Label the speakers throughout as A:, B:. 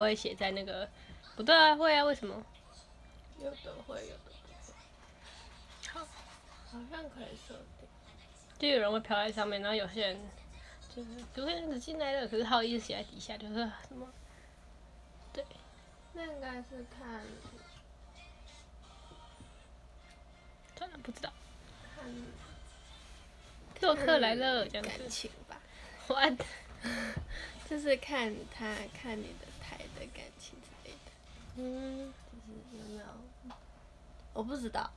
A: 会写在那个，不对啊，会啊，为什么？
B: 有的会，有的不会。
A: 好，
B: 好像可以设定。
A: 就有人会飘在上面，然后有些人就是读者子进来了，可是他一直写在底下，就是什么，对，
B: 那应该是看
A: 算了，不知道。
B: 看
A: 做客来了，这样
B: 感。情吧，
A: 我
B: 就是看他看你的台的感情之类的，
A: 嗯，
B: 就是有没有？我不知道，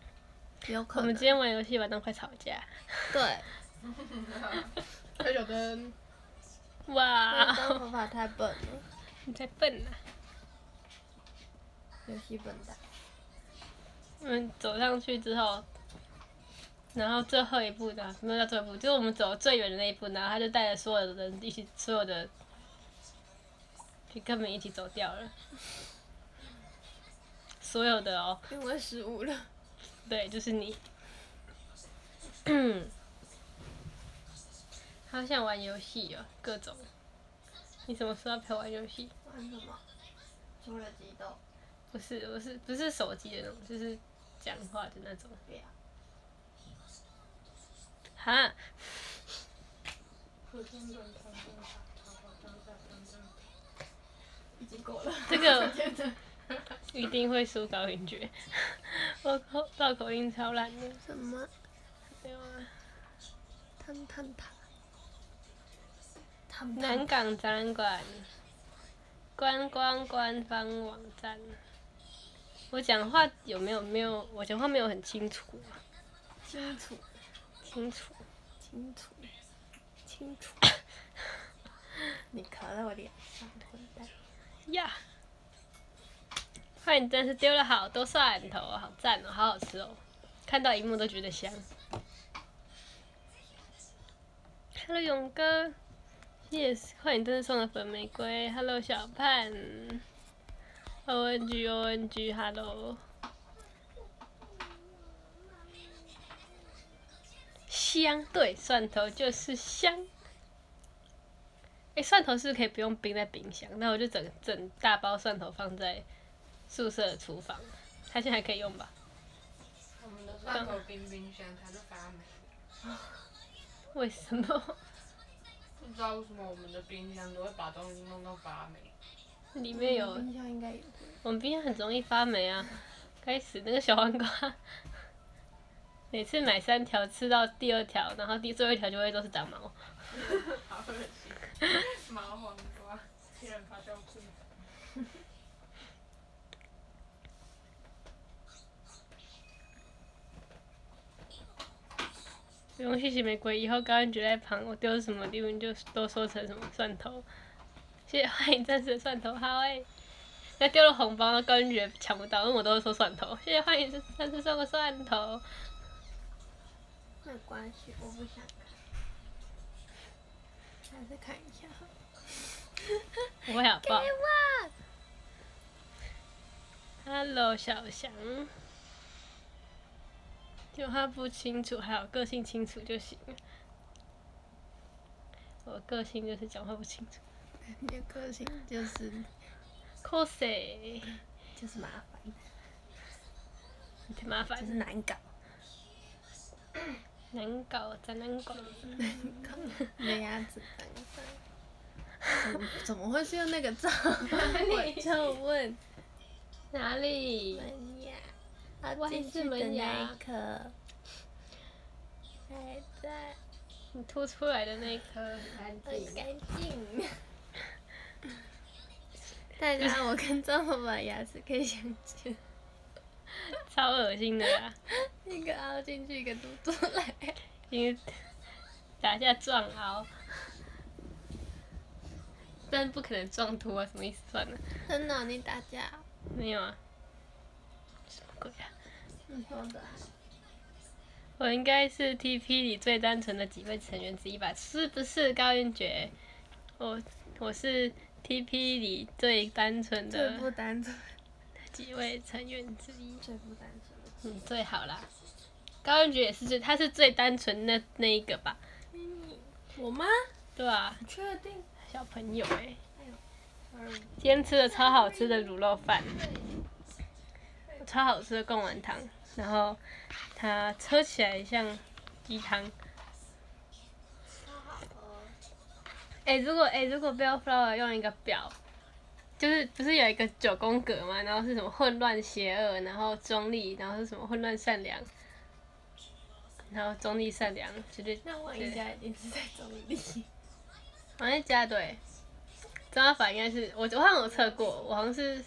B: 有可能。
A: 我们今天玩游戏玩到快吵架。
B: 对，
C: 而有的人
B: 因为
A: 哇，
B: 张头发太笨了，
A: 你才笨呢、
B: 游戏笨蛋。
A: 我们走上去之后，然后最后一步的，没有到最后一步，就是我们走最远的那一步，然后他就带着所有的人一起，所有的，就根本一起走掉了。所有的哦，
B: 因为失误了，
A: 对，就是你。好想玩游戏哦，各种。你什么时候要陪我玩游戏？
B: 玩什么？除了激斗，
A: 不是，不是，不是手机的那种，就是讲话的那种。哈，
B: 已经过了。
A: 这个 一定会输高音爵，我口绕口音超烂的。
B: 什么？
A: 对啊，
B: 探探塔。探
A: 南港展览馆观光官方网站。我讲话有没有没有？我讲话没有很清楚啊，
B: 清楚，
A: 清楚。
B: 清楚，清楚。你卡在我脸上！
A: 呀！欢迎真是丢了好多蒜头，好赞哦，好好吃哦，看到一幕都觉得香。Hello 勇哥，Yes，欢迎真是送的粉玫瑰。Hello 小盼，O N G O N G，Hello。香，对，蒜头就是香。哎、蒜头是不是可以不用冰在冰箱？那我就整整大包蒜头放在宿舍的厨房，它现在还可以用吧？
C: 我们的蒜头冰冰箱，它就发霉了。
A: 为什么？
C: 不知道为什么我们的冰箱都会把东西弄到发霉。
A: 里面有，
B: 冰箱应该有。
A: 我们冰箱很容易发霉啊。开始那个小黄瓜，每次买三条吃到第二条，然后第最后一条就会都是长毛。
C: 好恶心。毛黄瓜，天然发酵库。
A: 不用谢谢玫瑰，以后高恩觉在旁，我丢什么地方你就都说成什么蒜头。谢谢欢迎战士的蒜头，好诶、那丢了红包，高恩觉抢不到，因为我都是说蒜头。谢谢欢迎战士送个蒜头。
B: 没关系，我不想看。还是看一。
A: 我会好不好
B: 给我
A: ！？Hello，小翔。电话不清楚，还有个性清楚就行了。我个性就是讲话不清楚。
B: 你的个性就是
A: cos，
B: 就是麻烦，
A: 挺麻烦
B: 就是难搞。
A: 难搞，真难搞。
B: 没牙齿难搞。怎 么怎么会是用那个照？我就问。
A: 哪里？
B: 门牙，要
A: 我还是
B: 进去的那一颗，还在
A: 你凸出来的那一颗很干净。
B: 很干净。大家，我跟张爸爸牙齿可以相见，
A: 超恶心的啦！
B: 一个凹进去，一个凸出来。
A: 因为打下撞凹，但不可能撞凸啊，什么意思？算了，
B: 真的，你打架？
A: 没有啊。什么鬼啊？
B: 你说的啊？
A: 我应该是 TP 里最单纯的几位成员之一吧？是不是高云爵？我我是 TP 里最单纯的
B: 最不
A: 的
B: 单纯，
A: 几位成员之一。
B: 最不单纯的。
A: 嗯，最好啦。高云爵也是最，他是最单纯的那一个吧？
B: 我吗？
A: 对啊，
B: 确定？
A: 小朋友哎、今天吃的超好吃的卤肉饭，超好吃的贡丸汤，然后它喝起来像鸡汤。哎、如果哎、如果 Bellflower 用一个表，就是不是有一个九宫格嘛，然后是什么混乱邪恶，然后中立，然后是什么混乱善良，然后中立善良，绝对
B: 那万一家一定是在中立。
A: 好像加对，张阿法应该是我我好像有测过，我好像是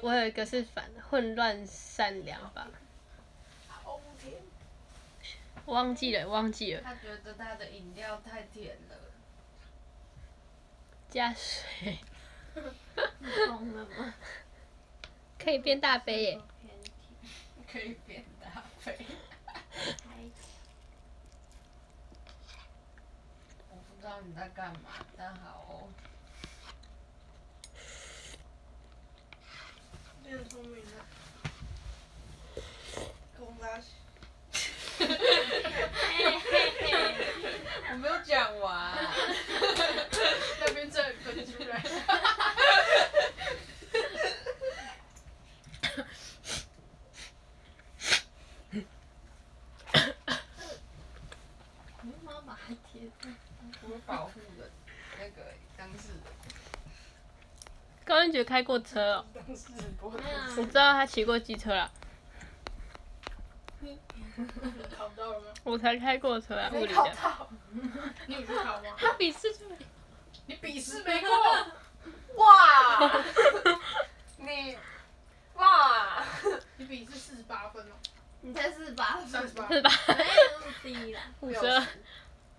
A: 我有一个是反混乱善良吧，忘记了，忘记了，
C: 他觉得他的饮料太甜了。
A: 加水
B: 你疯了吗？
A: 可以变大杯耶，
C: 可以变大杯。我不知道你在干嘛，但好哦。
D: 你很聪明的。公拉西。
C: 我没有讲完。
D: 那边再分出来。
B: 你为什么要把它贴住？
C: 我会保护的那个当事人。
A: 高恩杰开过车哦，我知道他骑过机车啦，
D: 考到了吗？
A: 我才开过车啊，物理
C: 没考
A: 的，
C: 到。
D: 你有去考吗？
A: 他笔试就没
D: 你笔试没过。
C: 哇！你哇！
D: 你笔试四十八分哦。
B: 你才四十八分，
D: 三十八。
B: 没有那么低啦，
A: 五十二，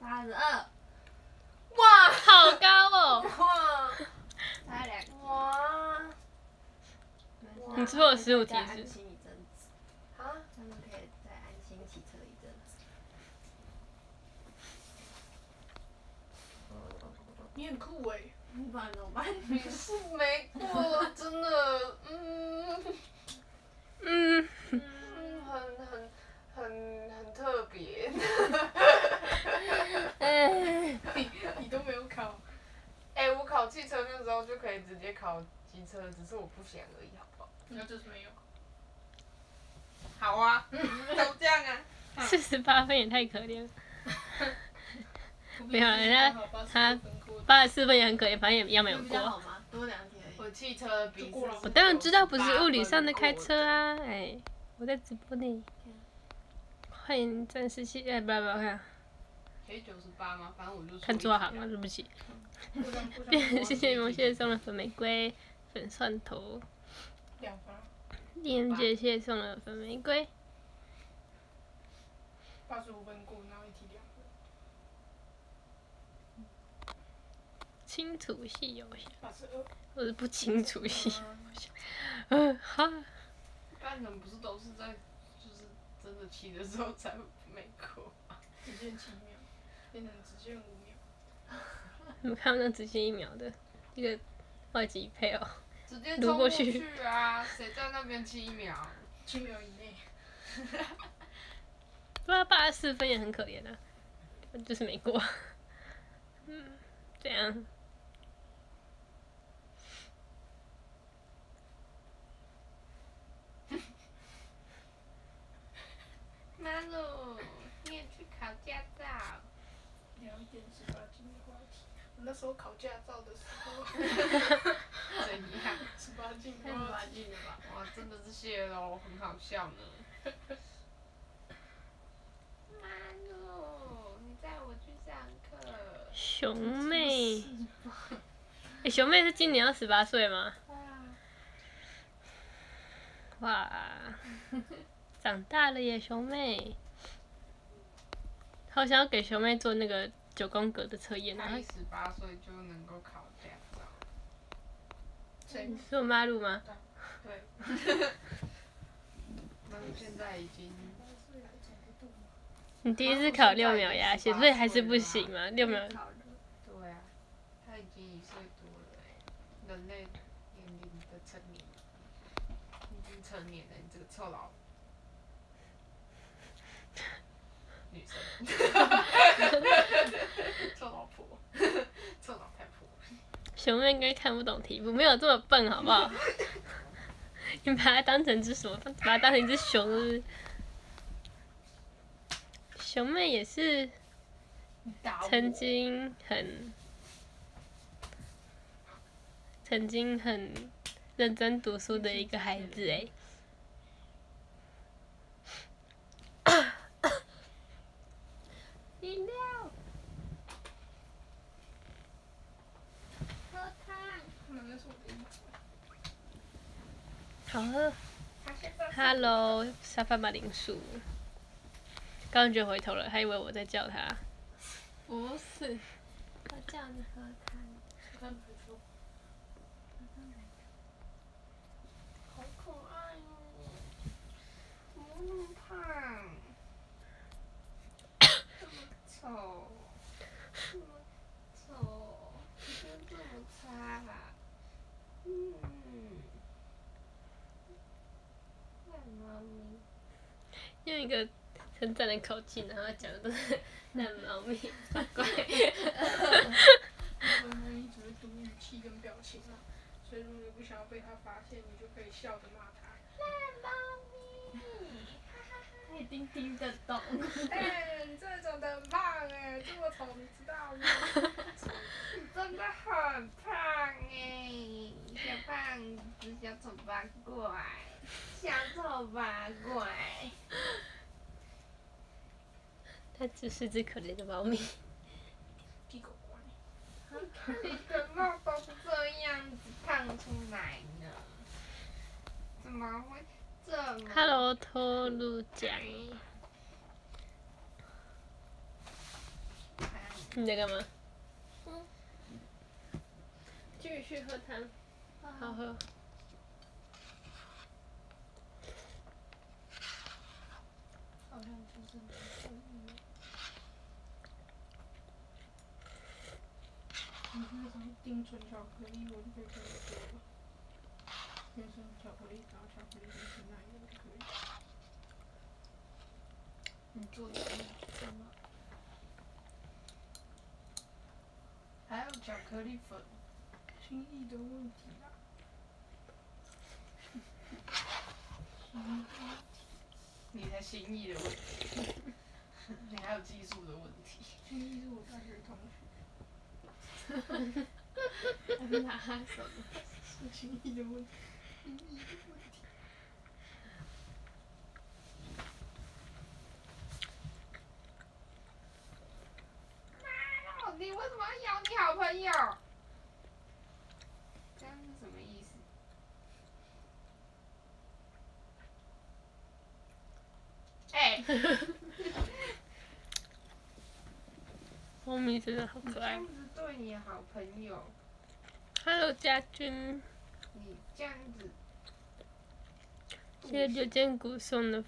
B: 八十二，
C: 哇！
A: 好高哦！
C: 哇！
B: 差两个。
C: 哇！
A: 你错了十五
B: 题
A: 是
B: 安心一阵子，
C: 啊！
B: 他们可以再安心骑车一阵子。
D: 你很酷哎。
B: 不然怎么办？
C: 笔试没过，真的，嗯
A: 嗯，
C: 嗯，很很很很特别。
A: 哎，
D: 你你都没有考。
C: 哎、我考汽车那时候就可以直接考机车，只是我不想而已，好不好？
D: 那就是没有。
C: 好啊，都这样啊。
A: 四十八分也太可怜了，没有人家他八十四分也很可怜，反正也一样没有
B: 比较好
A: 过。
B: 吗？多两题而已。
C: 我汽车的笔试
D: 就过了
A: 我当然知道不是物理上的开车啊，哎，我在直播呢。欢迎战士系，哎，不要不要看，
C: 可以九十八吗？反正我就
A: 看错行了，对不起。变谢谢萌谢送了粉玫瑰、粉蒜头，
D: 两分，
A: 恋姐谢送了粉玫瑰，
D: 八十五分过，然后一题两分，
A: 清楚系游戏，
D: 八十二。
A: 我是不清楚系，嗯，哈，
C: 班人不是都是在就是真的骑的时候才没过吗？
D: 直线七秒，变成直线五秒。
A: 你们看到那直接一秒的一个外籍配哦，
C: 直接冲过
A: 去
C: 去啊！谁在那边七秒？
D: 七秒以内。
A: 对啊，八十四分也很可怜啊，就是没过，嗯，这样，
C: 妈鲁，你也去考驾照？
D: 聊一点十八禁的话题。我那时候考驾照的时候，
C: 怎样？
D: 十八禁
B: 太滑
D: 的话题。
B: 稽了吧？
C: 哇，真的是谢喽，很好笑呢。妈鲁，你载我去上课。
A: 熊妹，哎、熊妹是今年二十八岁吗？哇，长大了耶，熊妹。好想要给熊妹做那个九宫格的测验啊
C: 他！十八岁就能够考驾照。
D: 谁？
A: 是我妈录吗？
C: 对。那现在已经
A: 你第一次考六秒牙写，所以还是不行吗？六秒，
C: 对啊，他已经一岁多了哎，人类年龄的成年，已经成年了，你这个臭老女生，臭老婆，臭老太婆。
A: 熊妹应该看不懂题目，没有这么笨，好不好？你把它当成只什么？把它当成一只熊是是？熊妹也是曾经很，曾经很认真读书的一个孩子哎。饮料，喝汤，
D: 那那是我的衣服。
A: Hello，沙发马铃薯。刚刚觉回头了，还以为我在叫他。
B: 不是，我叫你喝汤。
D: 看不出，
C: 好可爱哦，怎么那么胖？这么丑，这么丑，你就这么差、嗯，烂猫咪。
A: 用一个称赞的口气，然后讲的都是烂猫咪，怪怪。
D: 猫咪只会读语气跟表情嘛，所以如果你不想要被它发现，你就可以笑着骂它。
C: 烂猫咪，
B: 他一定听得懂。
D: 哎、你真的长得很胖哎、这么丑你知道吗？
C: 你 真的很胖哎、小胖子，小丑八怪，小丑八怪。
A: 它只是只可怜的猫咪。
D: 屁狗乖。
C: 你的肉都这样子胖出来呢？怎么会这么
A: Hello，托鲁酱，你在干嘛？继续喝汤，好喝。
C: 好像就是
D: 你那种丁纯巧克力，我就可以跟你说了。原生巧克力然后巧克力跟鲜奶油就可以。
C: 你做的什么？还有巧克力粉，
D: 心意的问题啊。
C: 你才心意的问题，你还有技术的问题。
D: 心意是我大学同学，
B: 拿什么？
D: 是心意的问题。心意的问题。
C: 到底为什么要咬你好朋友？这样是什么意思？哎、
A: 猫咪真的好可爱
C: 对你好朋友
A: ，Hello，家君，
C: 你这样子，
A: 谢谢刘建谷送的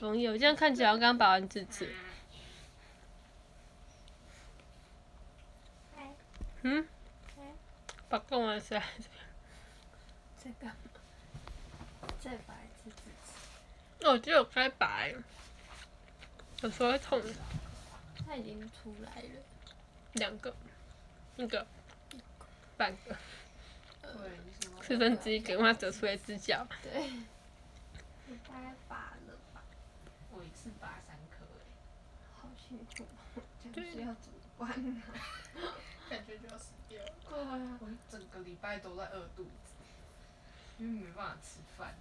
A: 朋友，这样看起来我刚拔完智齿。嗯？拔贡完是还是？
B: 在干嘛？再拔一次智齿。
A: 哦，我只有该拔欸，有时候会痛。
B: 它已经出来了。
A: 两个，一个，半个，
C: 对，你什么？
A: 四分之一给我折出来只脚。
B: 对。你该拔了吧？
C: 我一次拔三颗哎、
B: 好辛苦哦，这样是要怎么办啊？
D: 感觉就要死掉了。
B: 对啊。
C: 我一整个礼拜都在饿肚子，因为没办法吃饭。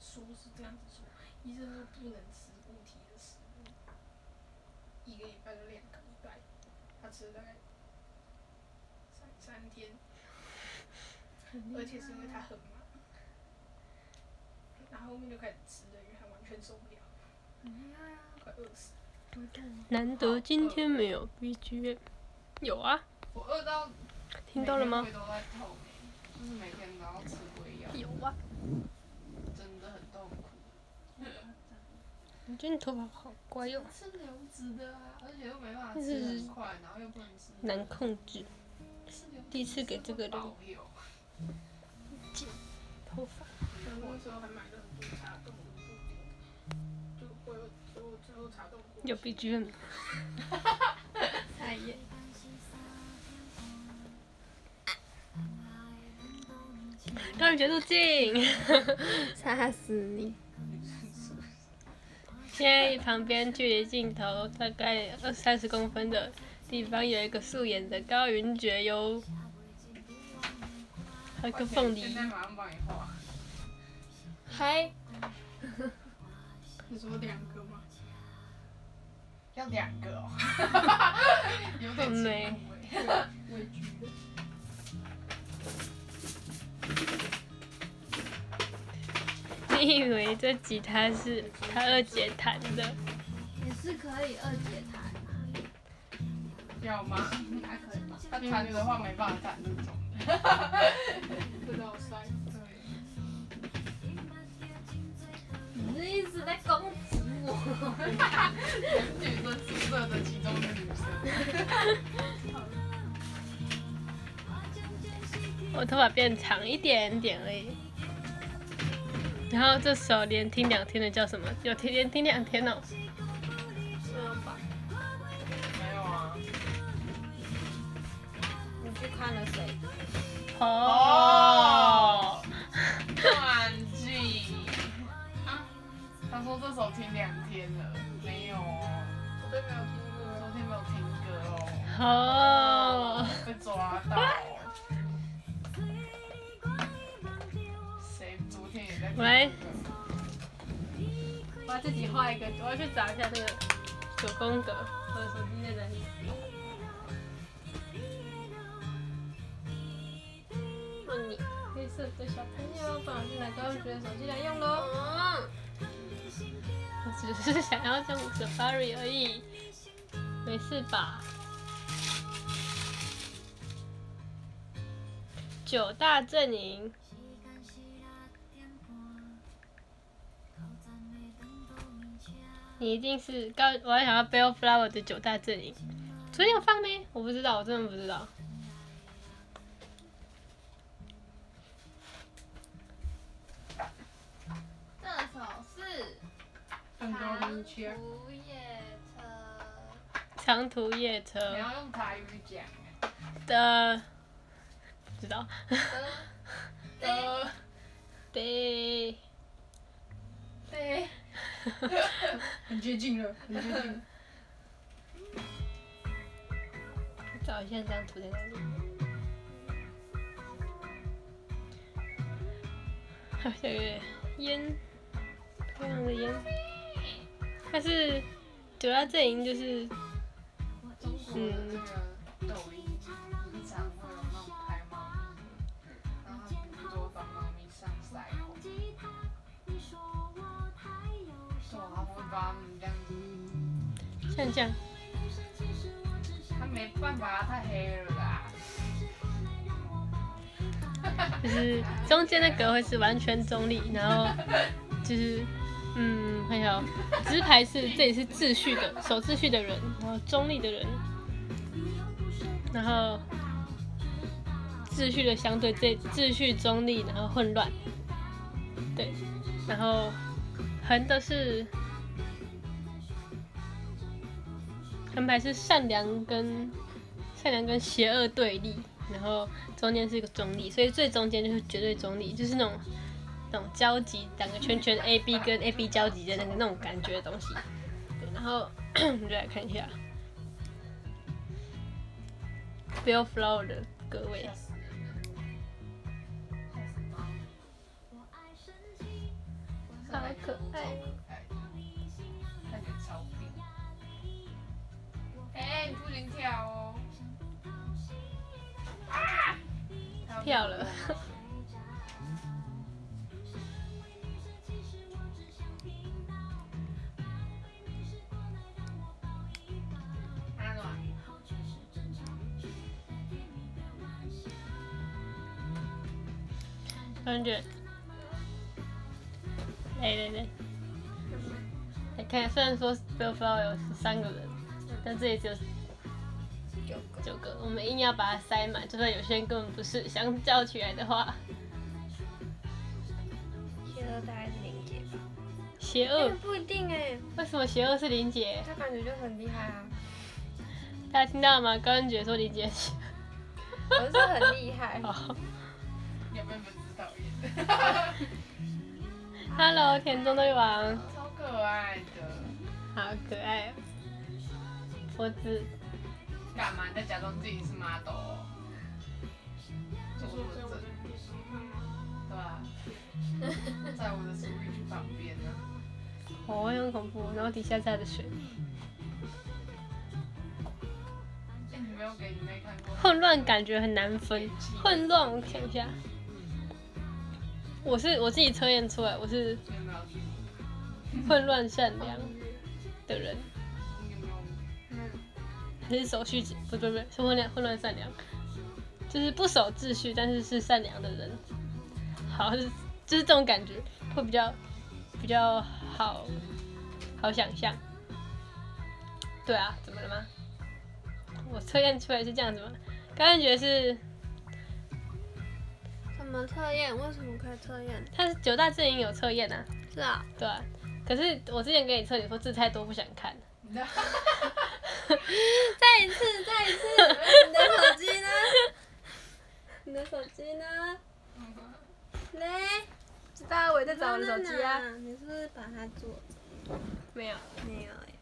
D: 书是这样子说，医生说不能吃固体的食物，一个礼拜就两个礼拜，他吃了大概三三天，而且是因为他很忙，然后后面就开始吃了，因为他完全受不了，
B: 很厉害啊！
D: 快饿死？
A: 难得今天没有 BGM，有啊，
C: 我饿到
A: 听到了吗
C: 每？天胃都在痛欸就是每天都要吃胃药，
A: 有啊。
C: 真的很痛苦。
A: 你今天头发好乖哟、
C: 啊，而且又没办法吃很快，然后又不能吃。
A: 难控制第一次给这个人
C: 保有。
A: 头发。
D: 然后那时候还买了很多茶冻的布丁，就我有最后最后茶冻过
A: 有
D: 期
A: BGM，
B: 太严。
A: 高圆觉得近。
B: 杀死你！
A: 现在旁边距离镜头大概二三十公分的地方有一个素颜的高云爵哟，还有个凤梨。
B: 嗨，
D: 你说两个吗？
C: 要两个哦，有 点
A: 很美。你以为这吉他是他二姐弹的？
B: 也是可以二姐弹啊。
C: 要吗？
B: 还可以吧？
C: 他弹的话没办法弹那种。
D: 不知道塞。
C: 对，
B: 你是 一直在攻击我。
C: 女生宿舍的其中一个女生。
A: 我头发变长一点点而已。然后这首连听两天的叫什么？有天连听两天哦。
B: 去看了谁？
A: 哦。
C: 断句。他说这首听两天了，没有哦，
D: 我都没有听歌。
C: 昨天没有听歌哦，
A: 哦。
C: 被抓到。谁昨天也在听歌？
A: 我要自己画一个，我要去找一下那个九宫格，我的手机在哪里？问你，黑色的小朋友，帮我去拿高学的手机来用喽。
B: 嗯，
A: 我只是想要用 Safari 而已，没事吧？九大阵营，你一定是高，我还想要 Bellflower 的九大阵营，昨天有放没？我不知道，我真的不知道。
C: 很多
B: 长。途夜车。
A: 长途夜车
C: 你要用台语讲。
A: 的，不知道。
C: 的。
A: 的，
B: 对。
D: 很接近了，很接近了。
A: 找一下这张图在哪里？好像有点烟，漂亮的烟。但是主要阵营就是，
C: 中国的这个抖音经常会有那种拍猫咪的，然后他们都会帮猫咪上腮红。对，他们会把它们这样子，
A: 像这样，
C: 他没办法，太黑了啦。
A: 就是中间的格会是完全中立，然后就是嗯，还有直排是这里是秩序的，守秩序的人，然后中立的人，然后秩序的相对这秩序中立，然后混乱，对，然后横的是横排是善良跟善良跟邪恶对立，然后中间是一个中立，所以最中间就是绝对中立，就是那种那种交集两个圈圈 A B 跟 A B 交集的那个那种感觉的东西。对，然后 我们就来看一下 Bill Flower 的各位好可爱
C: 超可爱的，看起来超病。哎、你不能跳哦。啊！
A: 跳了。感觉，来来来，来看，虽然说 Bill Flower 有十三个人，但这里只有
B: 九个。
A: 九个，我们硬要把它塞满，就算有些人根本不是，相较起来的话，
B: 邪恶大概是林姐吧。
A: 邪恶
B: 哎，不一定哎，
A: 为什么邪恶是林姐？
B: 她感觉就很厉害啊。
A: 大家听到了吗？高恩姐说林姐是
B: 我是说很厉害。
A: 好？Hello，田中队王，
C: 超可爱的。
A: 好可爱哦。脖子，
C: 干嘛？你在假装自己是 model？做作
D: 说在我的
C: 证，
D: 脸上，
C: 对吧？在我的 Switch 旁边呢。
A: 哦，很恐怖。然后底下站的水，
C: 哎，你没有给你妹看过？
A: 混乱感觉很难分。混乱，我看一下，我是我自己测验出来，我是？混乱善良的人，还是守序不不不是混乱混乱善良，就是不守秩序，但是是善良的人。好，就是就是这种感觉，会比较比较好好想象。对啊，怎么了吗？我测验出来是这样子吗？刚刚觉得是
B: 么测验？为什么可以测验？
A: 它是九大阵营有测验啊，
B: 是啊，
A: 对啊。可是我之前给你测，你说字太多不想看。
B: 再一次，再一次，你的手机呢？你的手机呢？嘞？
A: 知道我也在找我的手机啊。
B: 你是不是把它做着？
A: 没有，
B: 没有哎，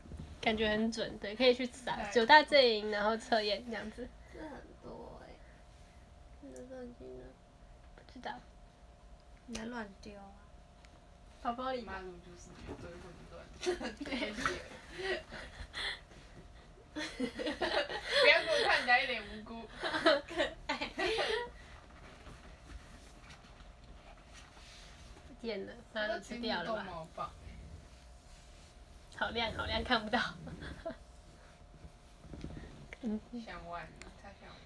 A: 感觉很准，对，可以去打
C: 对
A: 九大阵营，然后测验这样子。
B: 这很多哎。你的手机呢？你在乱丢啊？
A: 包包里
C: 马路就是绝对混乱。对。不要给我看起来一脸无辜。
A: 了，妈都吃掉了吧？好亮好亮，看不到。嗯，
C: 想玩，他想玩。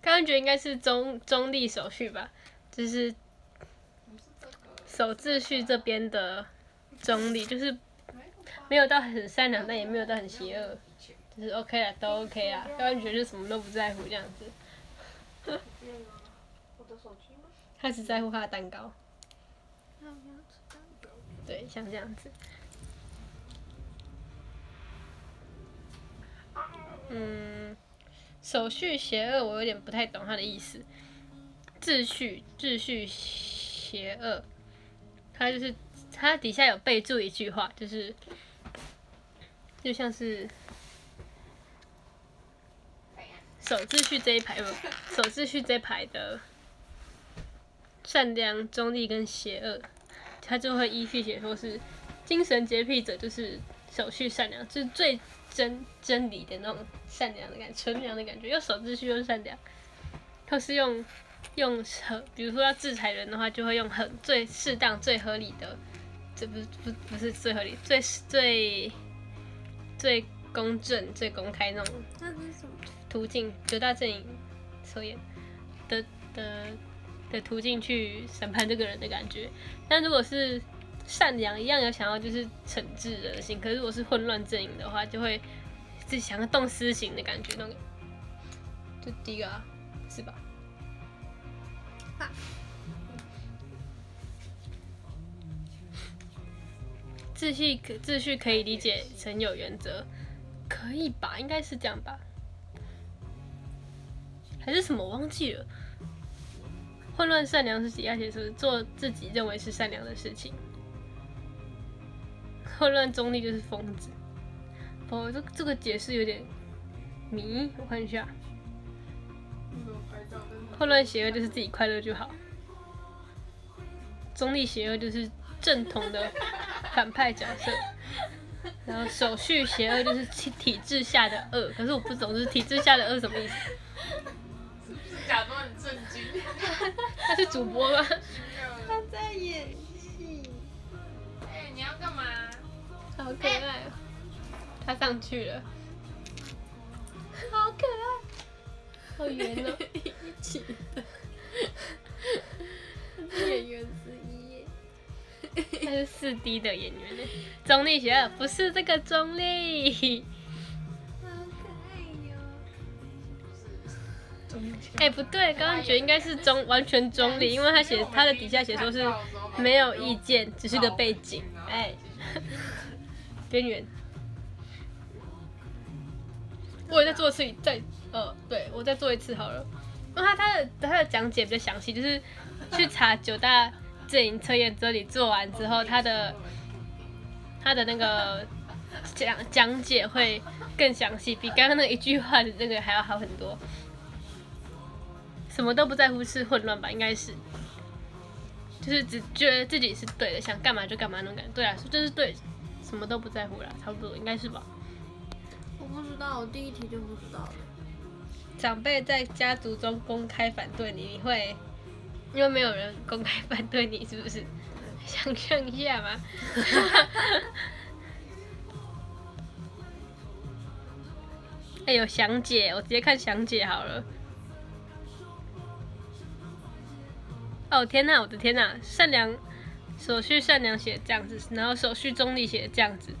A: 刚刚觉得应该是中中立手续吧，就是。守秩序这边的中立，就是
C: 没有
A: 到很善良，但也没有到很邪恶，就是 OK 啦，都 OK 啦。刚刚觉得什么都不在乎这样子，他只在乎他的，蛋糕。对，像这样子。嗯，手续邪恶，我有点不太懂他的意思。秩序，秩序邪恶，他就是他底下有备注一句话，就是就像是守秩序这一排不，守秩序这一排的善良、中立跟邪恶，他就会依序写说是精神洁癖者就是守序善良，就是最真真理的那种善良的感觉，纯良的感觉，又守秩序又善良，他是用用很，比如说要制裁人的话，就会用很最适当、最合理的，这不是不不是最合理，最最最公正、最公开那种
B: 那是什么？
A: 途径，九大阵营测验的的的途径去审判这个人的感觉。但如果是善良，一样有想要就是惩治人心，可是如果是混乱阵营的话，就会自己想要动私刑的感觉，那种。就第一个、啊，是吧？秩序可秩序可以理解成有原则，可以吧？应该是这样吧？还是什么？我忘记了。混乱善良是底下写说做自己认为是善良的事情，混乱中立就是疯子。哦，这这个解释有点迷，我看一下。混乱邪恶就是自己快乐就好，中立邪恶就是正统的反派角色，然后手续邪恶就是体体制下的恶，可是我不懂就是体制下的恶什么意思？
C: 是假装很震惊。
A: 他是主播吗？
B: 他在演戏。
C: 哎，你要干嘛？
A: 好可爱哦！他上去了，好可爱，好圆哦。
B: 一起的。演员之一耶。
A: 他是四 D 的演员呢，中立邪恶不是这个中立。
B: 好可爱哟。
A: 哎、不对，刚刚觉得应该是中完全中立，因为他写他的底下写说是没有意见，只是个背景，哎、边缘。我也在做一次，再呃，对我再做一次好了。因为他他的他的讲解比较详细，就是去查九大阵营测验这里，做完之后，他的他的那个讲讲解会更详细，比刚刚那一句话的那个还要好很多。什么都不在乎是混乱吧？应该是，就是只觉得自己是对的，想干嘛就干嘛那种感觉。对啊，就是对，什么都不在乎啦，差不多应该是吧。
B: 我不知道，我第一题就不知道了。
A: 长辈在家族中公开反对你，你会因为没有人公开反对你，是不是？想象一下嘛。哎呦，详解，我直接看详解好了。哦天呐，我的天呐，善良手续善良写这样子，然后手续中立写这样子，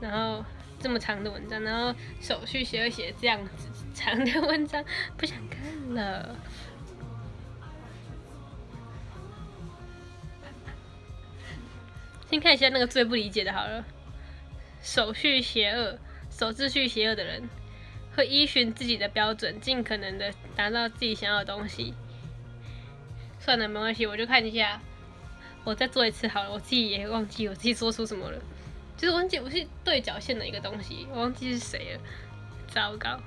A: 然后这么长的文章，然后手续写会写这样子长的文章，不想看了。先看一下那个最不理解的好了，手续邪恶、守秩序邪恶的人，会依循自己的标准，尽可能的达到自己想要的东西。算了，没关系，我就看一下，我再做一次好了。我自己也忘记我自己说出什么了，就是忘记我是对角线的一个东西，我忘记是谁了，糟糕。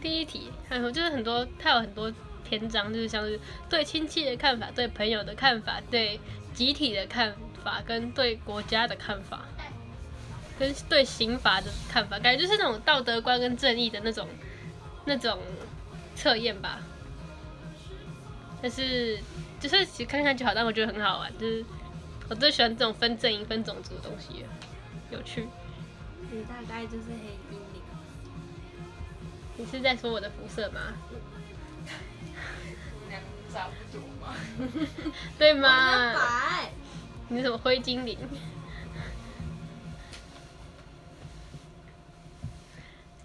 A: 第一题，还有就是很多，它有很多篇章，就是像是对亲戚的看法、对朋友的看法、对集体的看法、跟对国家的看法，跟对刑罚的看法，感觉就是那种道德观跟正义的那种那种测验吧。但是就是其实看看就好，但我觉得很好玩，就是我最喜欢这种分阵营、分种族的东西，有趣。
B: 你大概就是黑衣。
A: 你是在说我的肤色吗？
C: 两差不多吗？
A: 对吗？
B: 白。
A: 你什么灰精灵？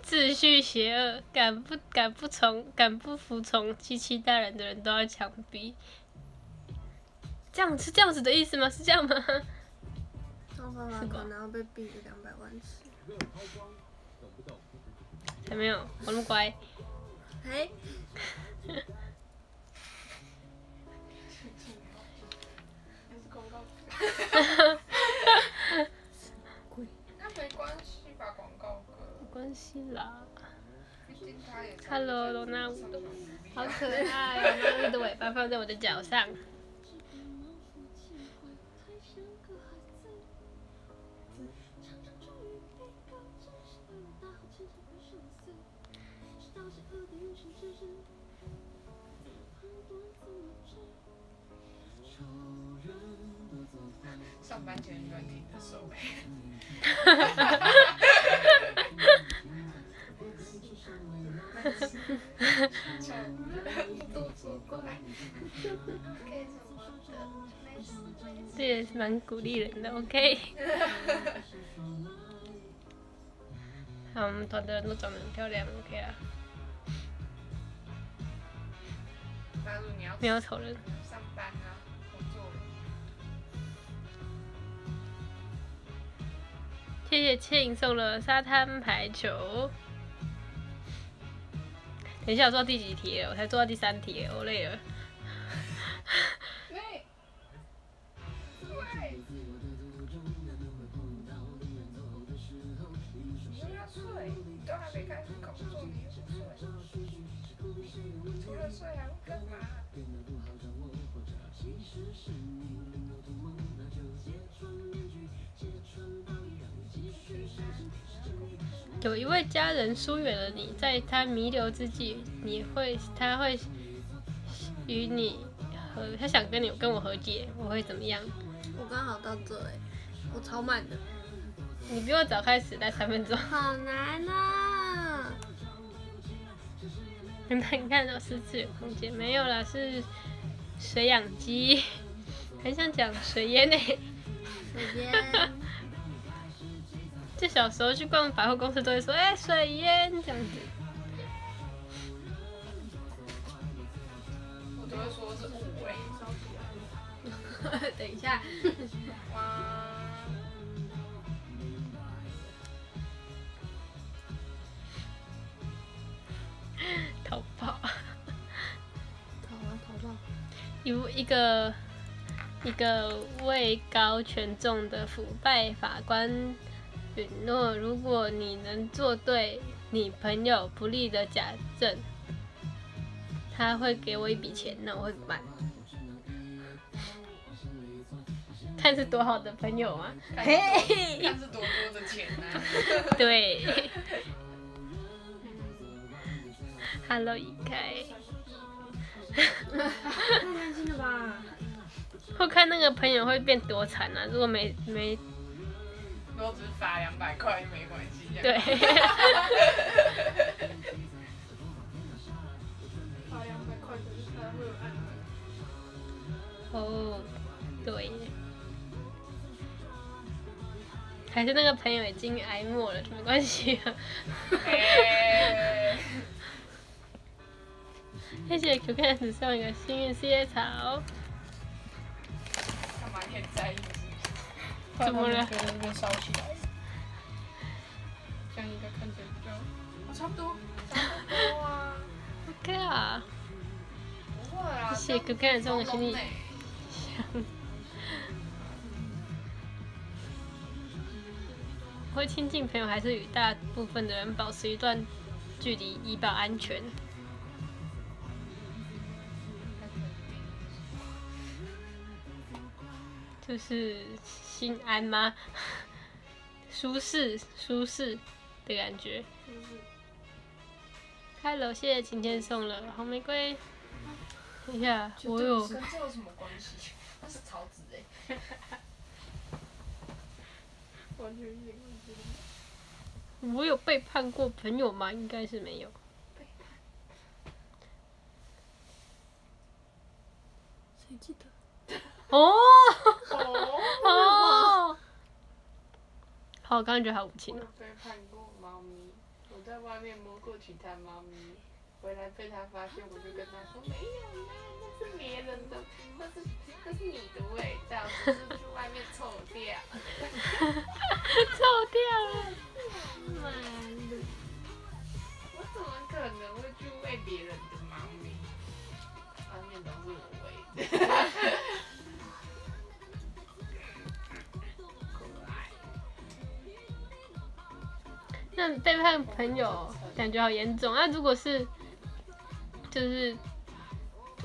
A: 秩序邪恶，敢不敢不从，敢不服从机器大人的人都要枪毙。这样是这样子的意思吗？是这样吗？
B: 超爸爸可能要被毙两百万次。
A: 还没有，我那么乖。
B: 哎。
C: 哈 哈那没关系吧，广告歌。
A: 没关系啦。Hello，罗纳乌的，好可爱，罗纳乌的尾巴放在我的脚。上
C: 手。
A: 哈哈哈哈哈这也是蛮鼓励人的，OK。好，我们团队人都长得很漂亮，OK 啊。没有丑人。
C: 上班啊，
A: 谢谢庆送了沙滩排球。等一下，我做到第几题了？我才做到第三题，我累了。有一位家人疏远了你，在他弥留之际，你会他会与你和他想跟你跟我和解，我会怎么样？
B: 我刚好到这哎，我超慢的。
A: 你比我早开始，待三分钟。
B: 好难啊！
A: 你看到四次元空间没有了？是水养鸡，很想讲水烟呢。
B: 水烟。
A: 就小时候去逛百货公司都会说，哎，水烟这样子。
C: 都会说是误会。
B: 等一下，
C: 哇，
A: 逃跑。
B: 逃啊逃吧。
A: 一一个一个位高权重的腐败法官允诺，如果你能做对你朋友不利的假证，他会给我一笔钱，那我会怎么办？看是多好的朋友啊！嘿，
C: 看是多多的钱啊、
A: 对。Hello，一开。
B: 太开心了吧？
A: 会看那个朋友会变多惨啊！如果没没
C: 如果只是罚两百块就没关系。
A: 对
C: 样，
D: 发两百块，可是他会有按钮。
A: 哦，对，还是那个朋友已经挨默了，没关系啊。
C: 哎
A: 谢谢 Q 看只送一个幸运四叶草，
C: 干嘛你很在意是不是？
A: 怎么了
D: 觉得这边烧起来了，这样应该看起来比较，
C: 我差不多，差不多啊。
A: OK 啊，
C: 不会啊，
A: 谢谢哥哥送的行李
C: 呢。
A: 箱。会亲近朋友，还是与大部分的人保持一段距离，以保安全。就是心安吗？舒适舒适的感觉。Hello，谢谢晴天送了红玫瑰。等一下，我有
C: 跟这有什么关系？那是草纸哎。
A: 我有背叛过朋友吗？应该是没有。
B: 谁记得？
A: 哦
C: 哦。
A: 哦，好，我刚刚觉得好无情哦。
C: 我有背叛过猫咪，我在外面摸过其他猫咪，回来被它发现，我就跟它说没有啦，那是别人的，那是那是你的味道，只是去外面臭掉。
A: 臭掉了。
B: 妈的！
C: 我怎么可能会去喂别人的猫咪？外面都是我喂的。
A: 那背叛朋友感觉好严重那！如果是就是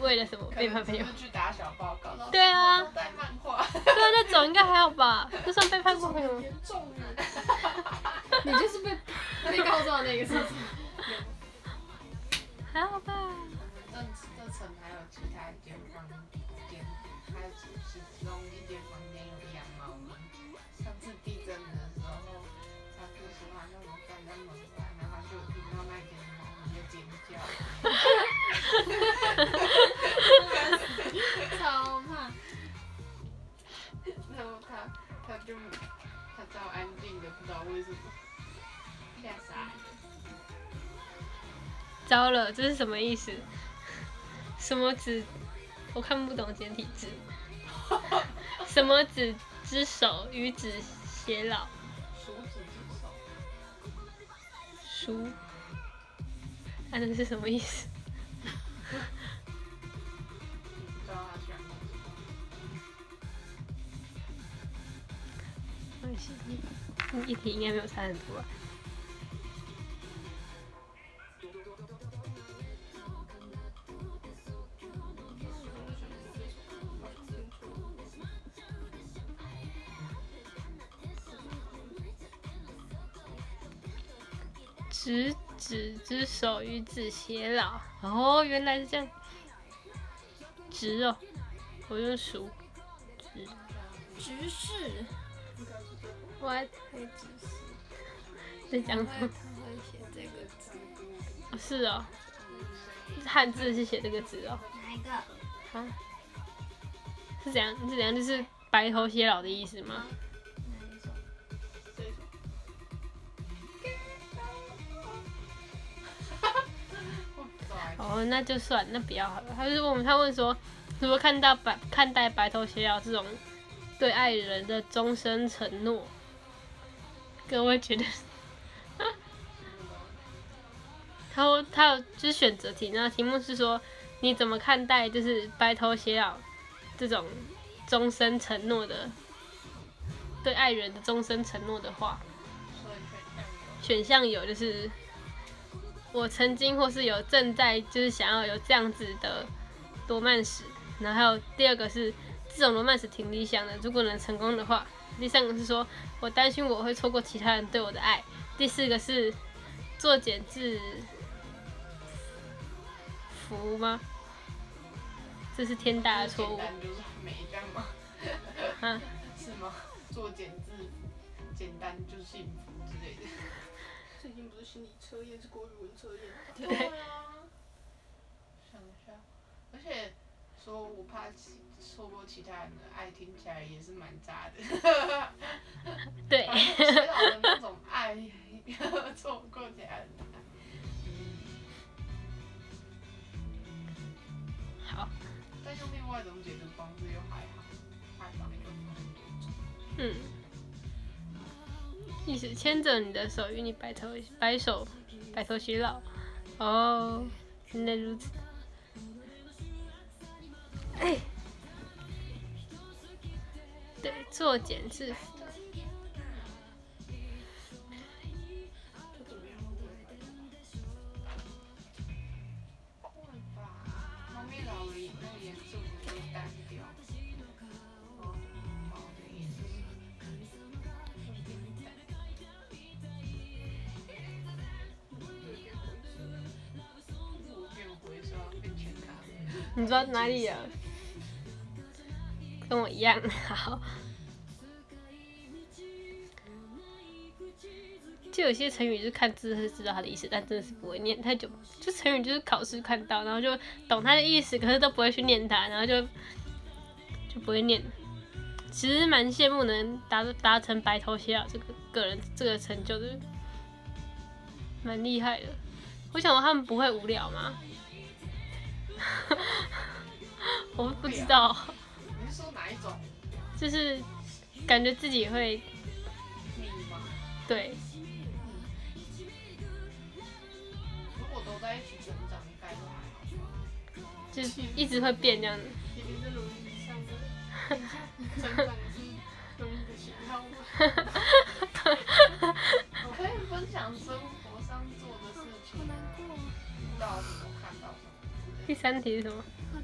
A: 为了什么背叛朋友
C: 去打小报告。
A: 对啊
C: 带漫画。
A: 对啊，那种应该还好吧？就算背叛过朋友，
D: 严重啊！
B: 你就是被被告状的那个是不是？
A: 还好吧？
C: 就他
B: 超
C: 安静的，不知道为什么，吓傻了。
A: 糟了，这是什么意思？什么子？我看不懂简体字。什么子之手与子偕老？
C: 手指之手，
A: 书？啊，那是什么意思？一题应该没有差很多吧？执子之手与子偕老。哦，原来是这样。直哦，我用熟。直。
B: 局势。
A: 我还太直视。在讲什么？
B: 他会写这个字。
A: 哦是哦，汉字是写这个字哦。
B: 哪一个？
A: 啊？是怎样？是怎样？就是白头偕老的意思吗？
B: 哪一首？
A: 哦哦，那就算，那不要好了。他就是问我们，他问说，如果看到白看待白头偕老这种对爱人的终身承诺，各位觉得？他说他有就是选择题，那题目是说你怎么看待就是白头偕老这种终身承诺的对爱人的终身承诺的话？
C: 选项有
A: 就是我曾经或是有正在就是想要有这样子的罗曼史，然后第二个是这种罗曼史挺理想的，如果能成功的话，第三个是说我担心我会错过其他人对我的爱，第四个是作茧自缚吗？这是天大的错误
C: 简单就是很美这样吗？
A: 啊！
C: 是吗？做简字，简单就幸福之类的。
D: 最近不是心理测验，是国语文测验。
A: 对
C: 啊。想一下，而且说我怕其错过其他人的爱，听起来也是蛮渣的。
A: 对，
C: 知道的那种爱，错过其他人的爱。
A: 好，
C: 但用另外一种解读方式又还好。
A: 嗯，意思牵着你的手，与你白头白首白头偕老。哦，原来如此。哎，对，作茧自缚。你知道哪里啊？跟我一样，好。就有些成语就是看字是知道它的意思，但真的是不会念，太久就成语就是考试看到，然后就懂它的意思，可是都不会去念它，然后就就不会念。其实蛮羡慕能达达成白头偕老这个个人这个成就的，蛮厉害的。我想说他们不会无聊吗？我不知道，
C: 是说哪一种
A: 就是感觉自己会？对，
C: 如果都在一起成长，应该都还好。
A: 就是一直会变这样子。
D: 其实是轮椅上的成长是轮椅的型号吗？
C: 我可以分享生活上做的事情，遇到什么看到什么之类的。
A: 第三题是什么？
D: 可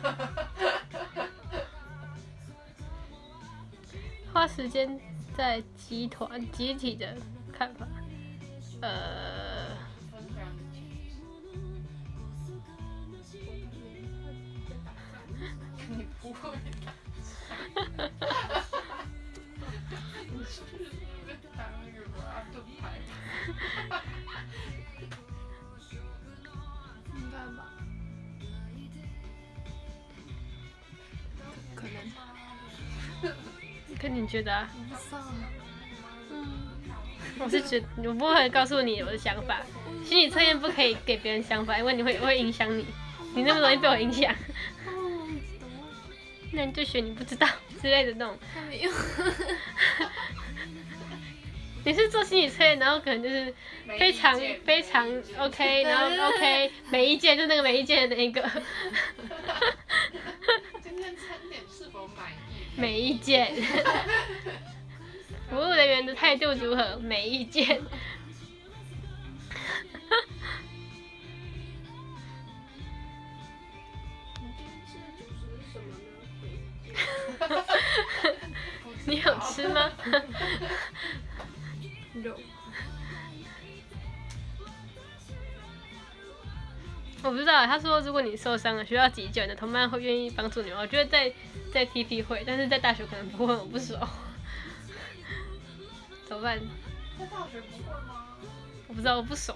D: 花
A: 时间在集团集体的看法，呃，
C: 你不会。
A: 跟你觉得、啊，
B: 不知道。
A: 我是觉我不会告诉你我的想法，心理测验不可以给别人想法，因为你会会影响你，你那么容易被我影响。那你就选你不知道之类的那种。
B: 没有。
A: 你是做心理测验，然后可能就是非常非常 OK，然后 OK 每一件就那个每一件的那一个
C: 今天餐点是否满意？
A: 每一件，服务人员的态度如何？没意见。
D: 你
A: 有吃吗？
B: 肉。
A: 我不知道，他说如果你受伤了需要急救，你的同伴会愿意帮助你吗？我觉得在在 TP 会，但是在大学可能不会，我不熟。怎么办？
C: 在大学不会吗？
A: 我不知道，我不熟。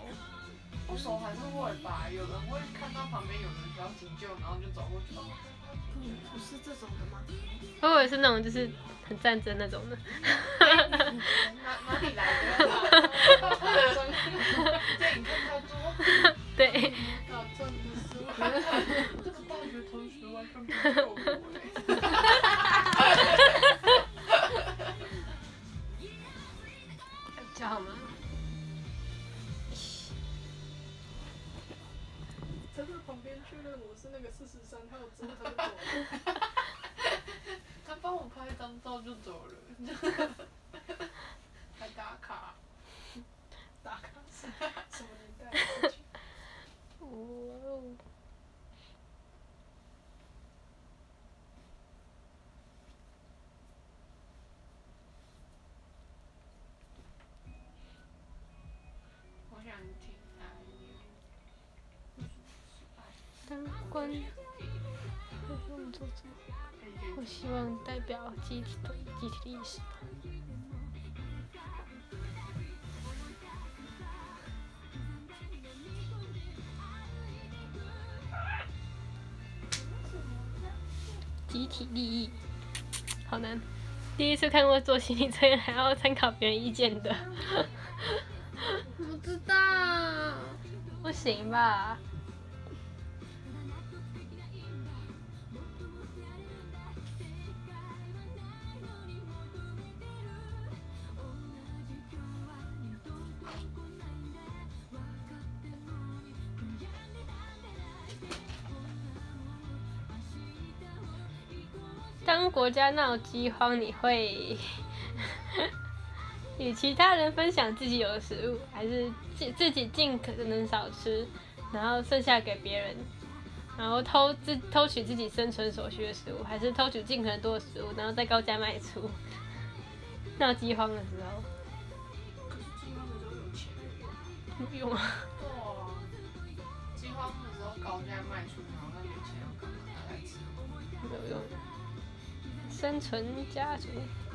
C: 不熟还是会吧，有人会看到旁边有人需要急救，然后就走过去。
B: 不不是这种的吗？
A: 会不会是那种就是很战争那种的。对，
D: 打仗的？时候，
C: 这个大学同学完全不救我
A: 叫好吗？
D: 站在旁边确认我是那个四十三号之后，他就走了。
C: 他帮我拍一张照就走了，还打卡。
D: 打卡是什么年代的事情？
A: 哇哦！
C: 我想听哪一年？
A: 希望代表集体的集体意识吧。集体利益，好难。第一次看过做心理测验还要参考别人意见的，
B: 不知道。
A: 不行吧？当国家闹饥荒，你会 与其他人分享自己有的食物，还是自自己尽可能少吃，然后剩下给别人，然后偷自偷取自己生存所需的食物，还是偷取尽可能多的食物，然后再高价卖出？闹饥荒的时候，
D: 可是饥荒的时候有钱，
A: 不用啊，
C: 哇！饥荒的时候高价卖出，然后那有钱要干嘛？拿来吃？
A: 没有用。生存家族，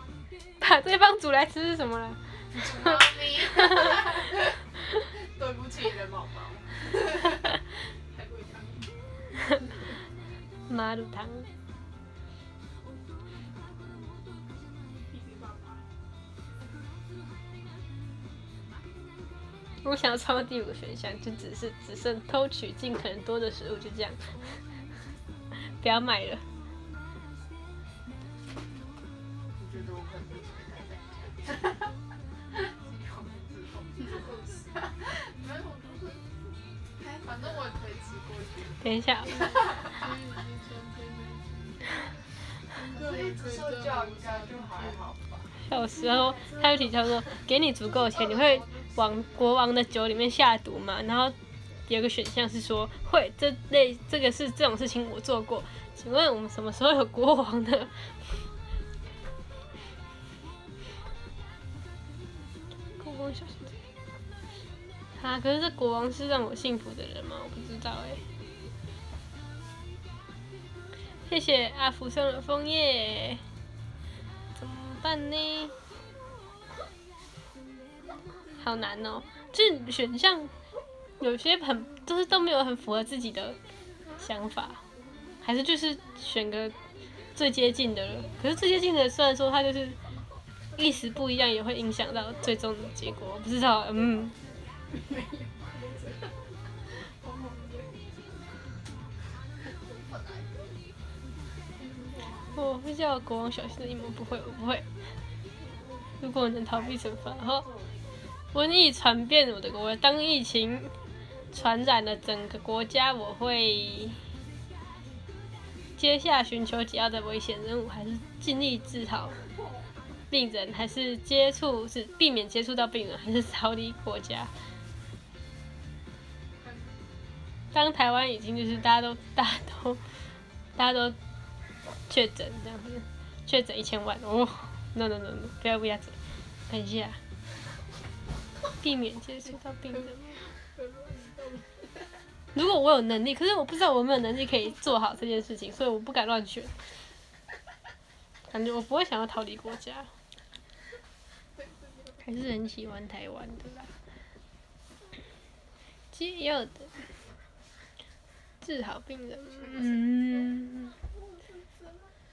A: 把对方煮来吃是什么了？
C: 猫咪。对不起，人毛毛。
D: 海龟汤。
A: 马乳汤。
D: 比比爸爸。
A: 我想要抄第五个选项，就只是只剩偷取尽可能多的食物，就这样，不要买了。
C: 反正我也可以吃过去。
A: 等一下，
C: 所以受教应该就还好吧。
A: 小时候他有题叫做给你足够钱，你会往国王的酒里面下毒吗？然后有个选项是说会，这类这个是这种事情我做过。请问我们什么时候有国王的？啊，可是这国王是让我幸福的人吗？我不知道哎、谢谢阿福送的枫叶，怎么办呢？好难哦，这选项有些很就是都没有很符合自己的想法，还是就是选个最接近的了。可是最接近的虽然说它就是意思不一样，也会影响到最终的结果。不知道，嗯，我会叫国王小心的阴谋，不会，我不会。如果能逃避惩罚，好。瘟疫传遍我的国，当疫情传染了整个国家，我会接下寻求解药的危险任务，还是尽力治好病人，还是接触是避免接触到病人，还是逃离国家？当台湾已经就是大家都大家都大家都确诊这样子，确诊一千万哦，no no no no，不要不要这，等一下。避免接触到病人。如果我有能力，可是我不知道我有没有能力可以做好这件事情，所以我不敢乱选。感觉我不会想要逃离国家，还是很喜欢台湾的啦。解药的，治好病人。嗯，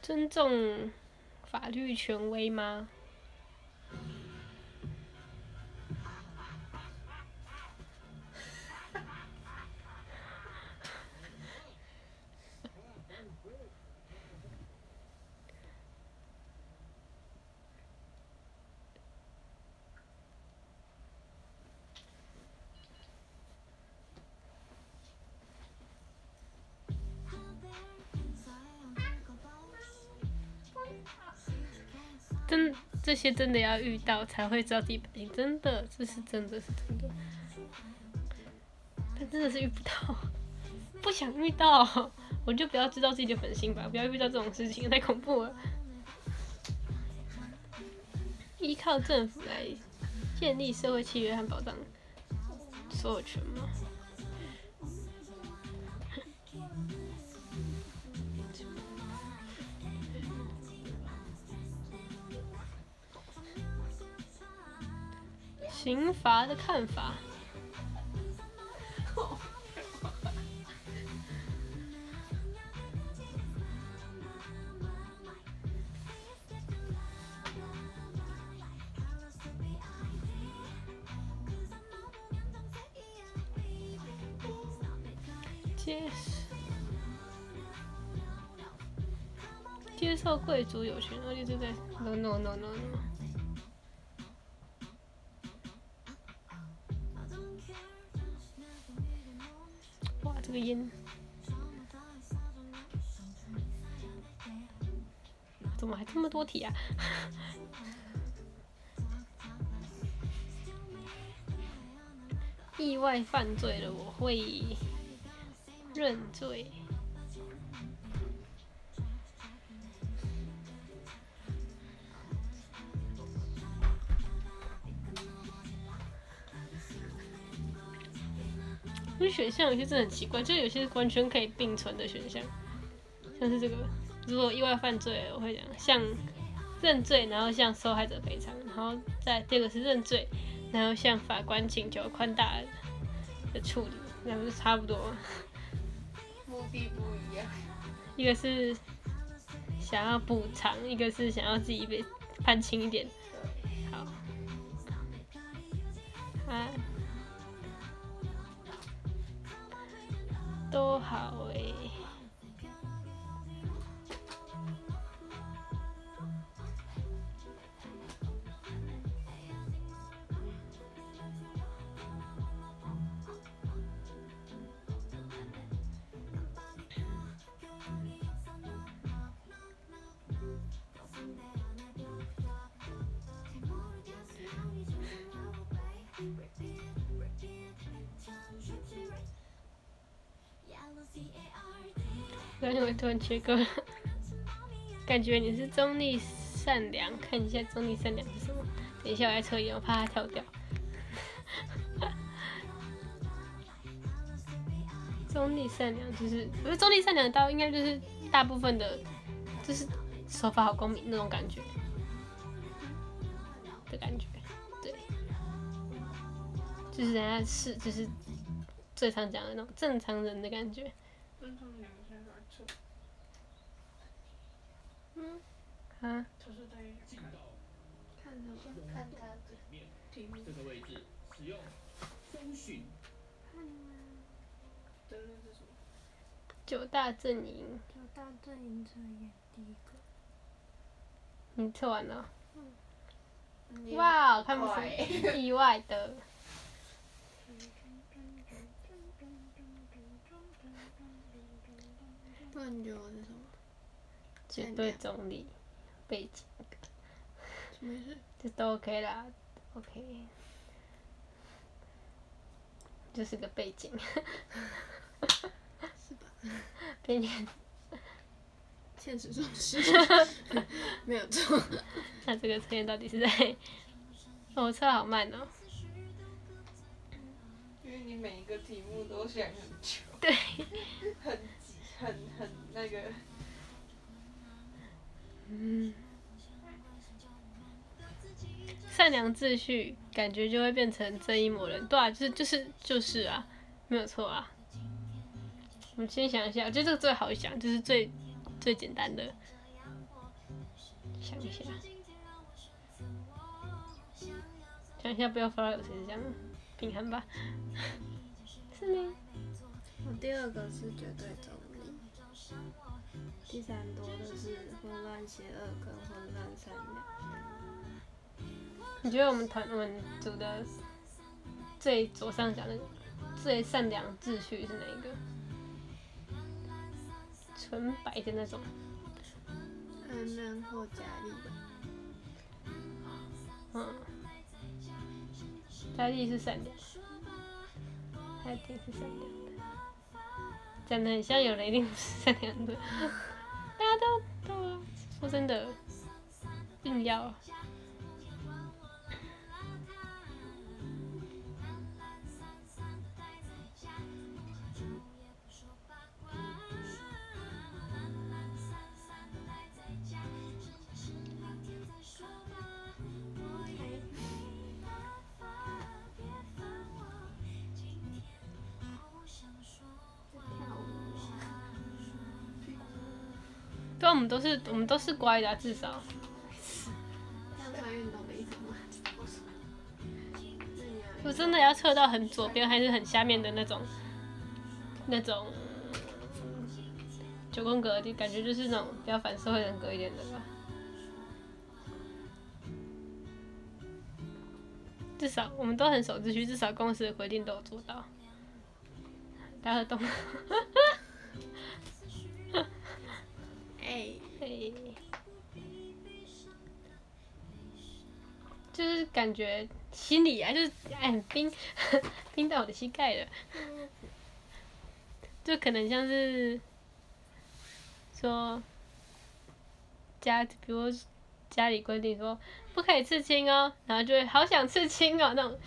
A: 尊重法律权威吗？真这些真的要遇到才会知道自己本性，真的这是真的是真的，但真的是遇不到，不想遇到，我就不要知道自己的本性吧，不要遇到这种事情，太恐怖了。依靠政府来建立社会契约和保障所有权吗？刑罚的看法。接接受贵族有权，而且就在 no no no no no。题啊？意外犯罪了，我会认罪。因为选项有些真的很奇怪，就有些是完全可以并存的选项，像是这个，如果意外犯罪，我会讲像认罪，然后向受害者赔偿，然后再第二个是认罪，然后向法官请求宽大的处理，那不是差不多吗？
C: 目的不一样。
A: 一个是想要补偿，一个是想要自己被判轻一点。好，啊，都好诶、刚才我突然切歌，感觉你是中立善良，看一下中立善良是什么。等一下我来抽烟，我怕它跳掉。中立善良就是，不是中立善良到应该就是大部分的，就是手法好公民那种感觉的感觉，对，就是人家是就是最常讲的那种正常人的感觉
D: 两个现在在测，
A: 嗯，啊，
D: 测试在
E: 进到
B: 看什么？看他的
E: 面，这个位置，使用搜寻
D: 真的是什么？
A: 九大阵营，
B: 九大阵营测验第一个。
A: 你测完了？
C: 你
A: 哇，看不出意外的。
B: 不然你觉得我是什么？
A: 绝对中立，背景
B: 什么意思？
A: 这都 OK 啦，OK，就是个背景，
B: 是吧？
A: 背景。
B: 现实中是，没有错。
A: 那这个测验到底是在？哦，我测好慢哦。
C: 因为你每一个题目都想很久，
A: 对，
C: 很急，很很那个。
A: 嗯。善良秩序，感觉就会变成正义魔人，对啊，就是就是就是啊，没有错啊。我们先想一下，我觉得这个最好想，就是最最简单的。想一下，想一下，不要发到有谁这样，平衡吧。是吗？
B: 我第二个是绝对中立，第三多的是混乱邪恶跟混乱善良。
A: 你觉得我们团我们组的最左上角那个最善良秩序是哪一个？纯白的那种。
B: 安南或佳丽吧。
A: 嗯。佳丽是善良，他一定是善良的，长得很像有人一定不是善良的，大家都都啊，说真的，硬要。对，我们都是我们都是乖的、至少。我真的要测到很左边还是很下面的那种，那种九宫格，就感觉就是那种比较反社会人格一点的吧。至少我们都很守秩序，至少公司的规定都有做到。大家懂。就是感觉心里啊，就是哎冰，冰到我的膝盖了。就可能像是说家，比如家里规定说不可以刺青哦，然后就会好想刺青哦，那种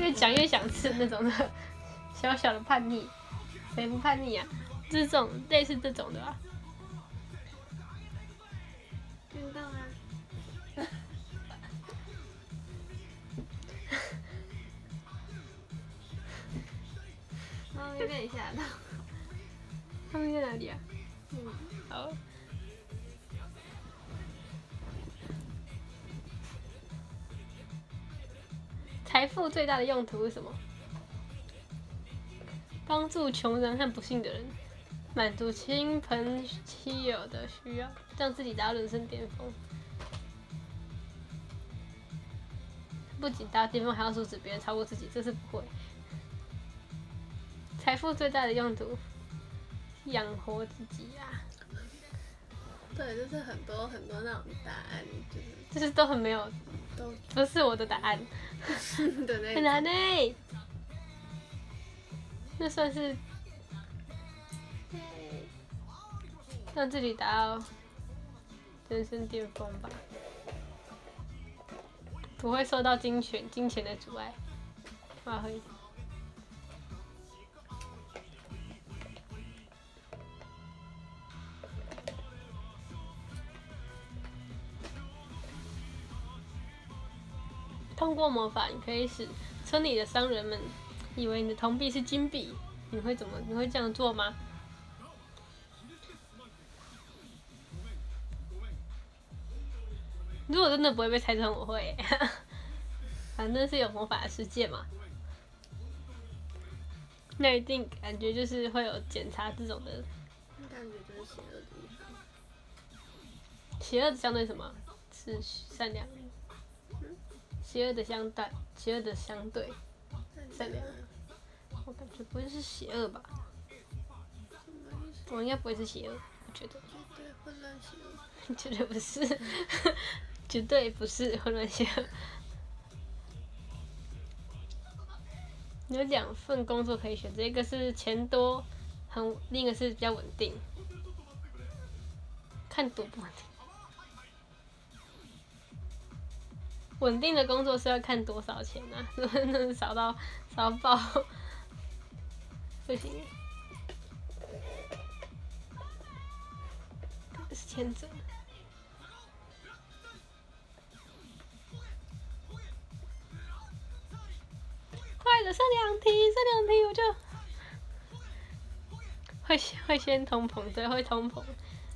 A: 越讲越想刺那种的小小的叛逆，谁不叛逆啊？就是这种类似这种的吧。
B: 猫咪被你吓到。
A: 他们在哪里啊？
B: 嗯，
A: 好。财富最大的用途是什么？帮助穷人和不幸的人，满足亲朋戚友的需要，让自己达到人生巅峰。不仅达到巅峰，还要阻止别人超过自己，这是不会。财富最大的用途，养活自己啊。
B: 对，就是很多很多那种答案，就是
A: 就是都很没有，
B: 都
A: 不是我的答案，
B: 的那种。
A: 很难呢、那算是让自己达到人生巅峰吧，不会受到金钱金钱的阻碍，发挥。通过魔法，你可以使村里的商人们以为你的铜币是金币，你会怎么？你会这样做吗？如果真的不会被拆穿，我会。反正是有魔法的世界嘛，那一定感觉就是会有检查这种的。
B: 感觉就是邪恶的。
A: 邪恶的相对什么？是善良。邪恶的相对，邪恶的相对善良。我感觉不会是邪恶吧？我应该不会是邪恶，我觉得。绝对不是，绝对不是混乱邪恶。有两份工作可以选择，一个是钱多，很，另一个是比较稳定，看多不稳定。稳定的工作是要看多少钱啊？如果真的少到少爆，不行。是签证。快的，剩两题，剩两题我就会会先通膨，对，会通膨，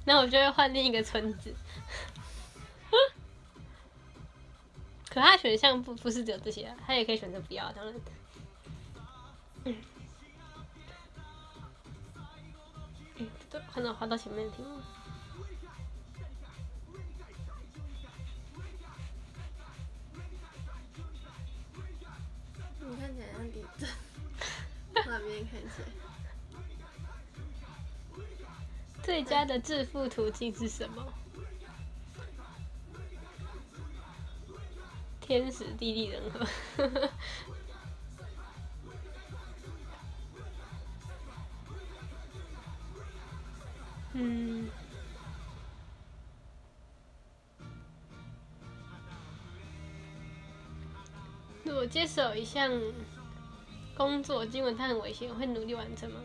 A: 然后我就会换另一个村子。可他选项不不是只有这些啊，他也可以选择不要，当然。嗯，嗯，对，看到滑到前面的题目。
B: 你看起来像地震，画面看起来。
A: 最佳的致富途径是什么？天时地利人和。嗯。如果接手一项工作，尽管它很危险，会努力完成吗？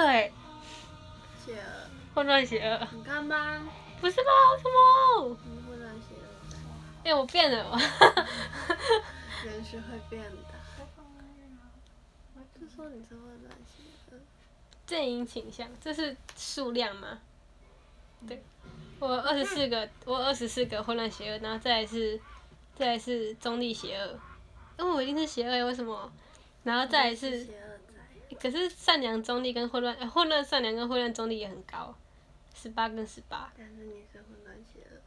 A: 的哎，
B: 邪恶，
A: 混乱邪恶，
B: 你看吧，
A: 不是吧？什么？
B: 你混乱邪恶，
A: 哎、我变了，
B: 人是会变的。就说你是混乱邪恶，
A: 阵营倾向，这是数量吗？对，我二十四个，我二十四个混乱邪恶，然后再来是，再来是中立邪恶，因为我一定是邪恶，为什么？然后再来是，可是善良、中立跟混乱，呃混乱、善良跟混乱、中立也很高，十八跟十八。
B: 但是你是混乱邪恶，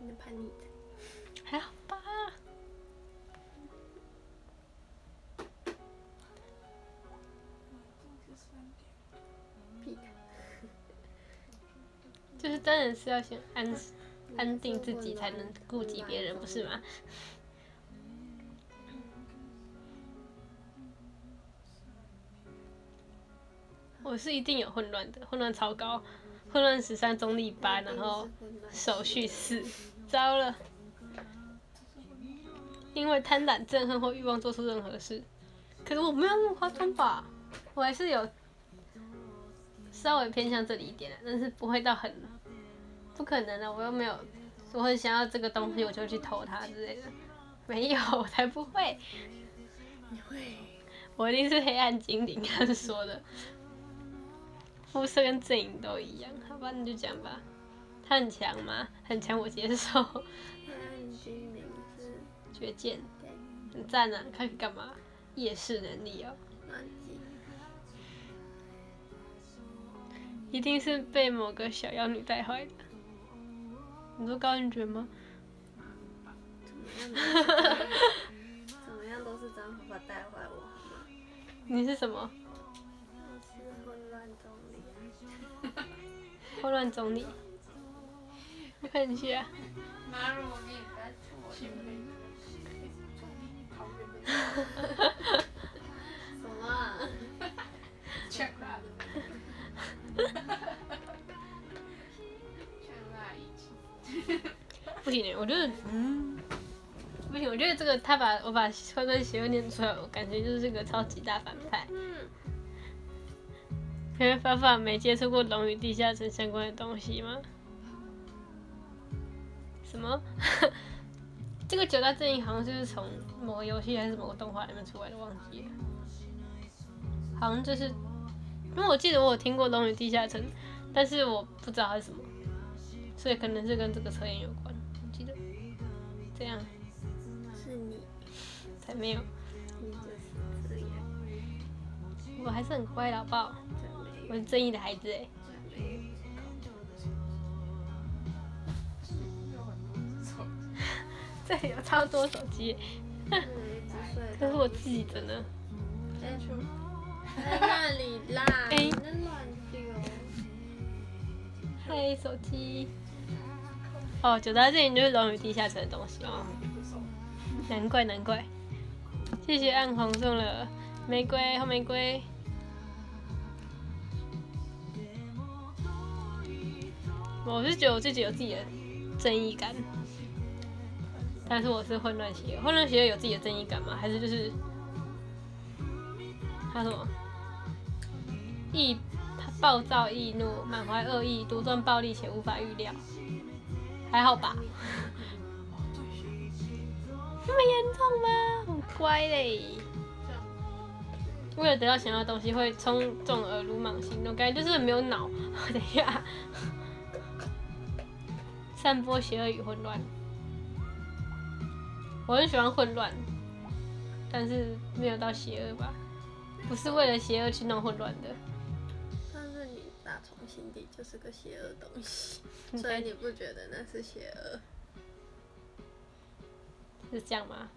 B: 你。
A: 还好吧。
B: 屁
A: 就是当然是要先安安定自己，才能顾及别人，不是吗？我是一定有混乱的，混乱超高，混乱十三，中立八，然后手续四，糟了。因为贪婪、憎恨或欲望做出任何事，可是我没有那么夸张吧？我还是有稍微偏向这里一点的，但是不会到很，不可能的，我又没有，我很想要这个东西，我就去偷它之类的，没有，我才不会，
B: 你会，
A: 我一定是黑暗精灵，他是说的，肤色跟阵营都一样，好吧，那就讲吧。他很强吗？很强，我接受。绝剑，很赞啊！看干嘛？夜视能力哦，一定是被某个小妖女带坏的。你说高云爵吗？
B: 怎么样都是怎么样都是张头发带坏我好吗？
A: 你是什么？
B: 混乱
A: 总理。我看一下，
C: 妈，如果给你带错，
D: 前辈，桃园的
B: 什么啊？
D: 呛辣的，
C: 劝他。
A: 不行欸我觉得，嗯，不行，我觉得这个他把我把混乱邪恶念出来，我感觉就是个超级大反派。
B: 嗯，
A: 因为法法没接触过龙与地下城相关的东西吗？什么？这个九大阵营好像就是从某个游戏还是某个动画里面出来的，忘记了。好像就是，因为我记得我有听过龙与地下城，但是我不知道它是什么，所以可能是跟这个测验有关。我记得这样
B: 是你，
A: 才没有，
B: 你就是这样，
A: 我还是很乖的好不好？我是正义的孩子哎。
B: 真没有。
A: 这里有超多手机，
B: 嗯，一直睡
A: 这是我自己的呢。
B: 哎，在那里啦，
A: 哎
B: 你在乱丢。
A: 嗨，手机。哦，九大阵营就是龙与地下城的东西哦。难怪难怪。谢谢暗红送了玫瑰红玫瑰。我是觉得我自己有自己的正义感，但是我是混乱邪恶。混乱邪恶有自己的正义感吗？还是就是他什么易暴躁易怒，满怀恶意，独断暴力且无法预料？还好吧？那么严重吗？很乖嘞。为了得到想要的东西，会冲动而鲁莽行动，感觉就是没有脑。等一下，散播邪恶与混乱。我很喜欢混乱，但是没有到邪恶吧？不是为了邪恶去弄混乱的。
B: 但是你打从心底就是个邪恶东西，所以你不觉得那是邪恶？
A: 是这样吗？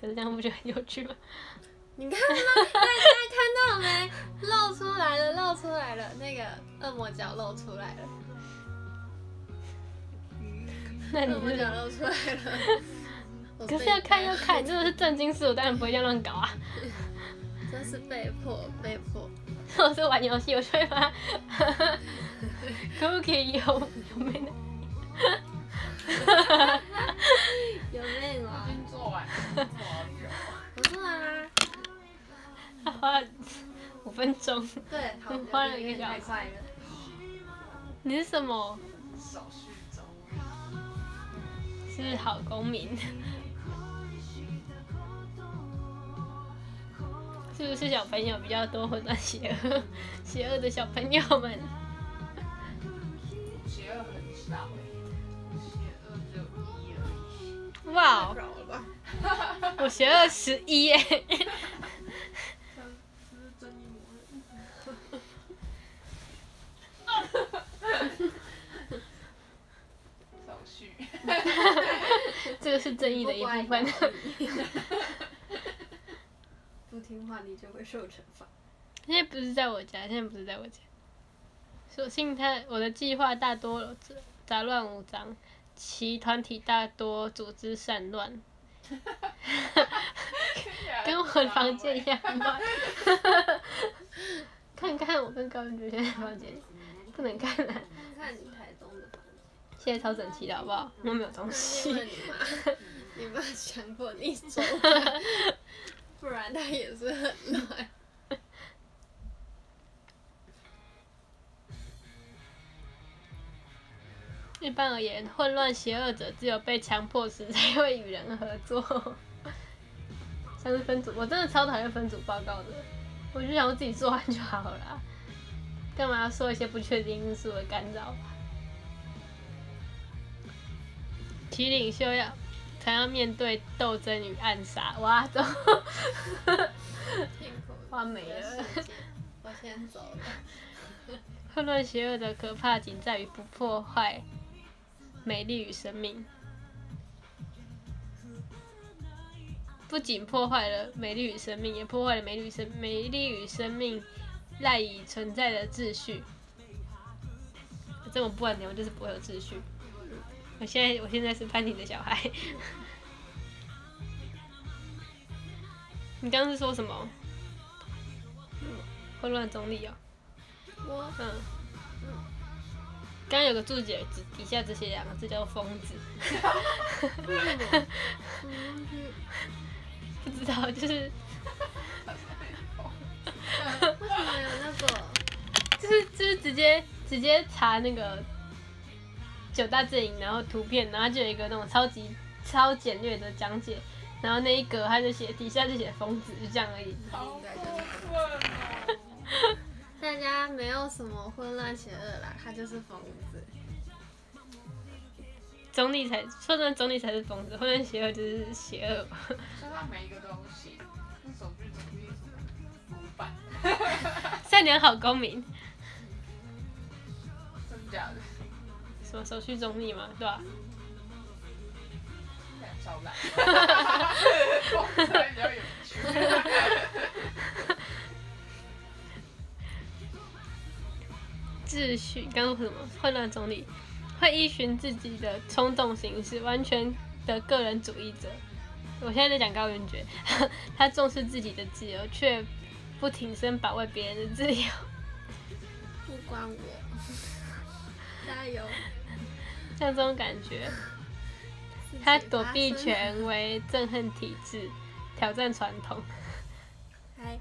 A: 可是这样不觉得很有趣吗？
B: 你看到，大家看到没？露出来了，露出来了，那个恶魔角露出来了，
A: 那你
B: 恶魔角
A: 是？
B: 露出来了。
A: 可是要看要看，真的是震惊事，我当然不会这样乱搞啊。
B: 这是被迫，被迫。
A: 我是玩游戏，我就会把 cookie 有有没呢？
B: 有没有啊
C: 已？经做完了，做好久啊。
A: 花了五分钟。
B: 对，好，
A: 花了一个小时
B: 太快了。
A: 你是什么？
C: 手续中，
A: 是好公民。是不是小朋友比较多混乱邪恶？邪恶的小朋友们，
C: 邪恶很少欸，邪恶只有一而已。
A: 哇哦，
B: 太少了吧？
A: 我邪恶十一耶！
D: 这
A: 个是正义的一部分。
B: 不听话你就会受惩罚。
A: 现在不是在我家，现在不是在我家。所幸他我的计划大多杂乱无章，其团体大多组织散乱，跟我的房间一样乱。看看我跟高云觉现在房间，不能看啊！现在超整齐的好不好？我没有东西。
B: 你妈，你妈强迫你做，不然他也是很乱。
A: 一般而言，混乱邪恶者只有被强迫时才会与人合作。像是分组，我真的超讨厌分组报告的，我就想我自己做完就好了啦，干嘛要受一些不确定因素的干扰？其领袖要才要面对斗争与暗杀，哇，走，
B: 辛苦了，
A: 完美了。
B: 我先走了。
A: 混乱邪恶的可怕仅在于不破坏美丽与生命，不仅破坏了美丽与生命，也破坏了美丽与生美丽与生命赖以存在的秩序。这么不完我就是不会有秩序。我现在我现在是潘婷的小孩。你刚刚是说什么？混乱中立哦。
B: 我
A: 嗯，刚刚有个注解，底底下这些两个字叫疯子，不知道，就是
B: 为什么有那个？
A: 就是就是直接直接查那个九大阵营，然后图片，然后就有一个那种超级超简略的讲解，然后那一格他就写底下就写疯子，就这样而已。
C: 好过分哦！
B: 大家没有什么混乱邪恶啦，他就是疯子。
A: 总理才说真的，总理才是疯子，混乱邪恶就是邪恶嘛。
C: 所以他每一个东西，那手续总是什么古板，
A: 善良好公民，
C: 真假的，
A: 什么手续中立嘛，对吧。秩序，刚刚说什么混乱总理，会依循自己的冲动行事，完全的个人主义者。我现在在讲高云觉，他重视自己的自由，却不挺身保卫别人的自由。
B: 不关我，加油！
A: 像这种感觉。他躲避权威憎恨体制，挑战传统。
B: 还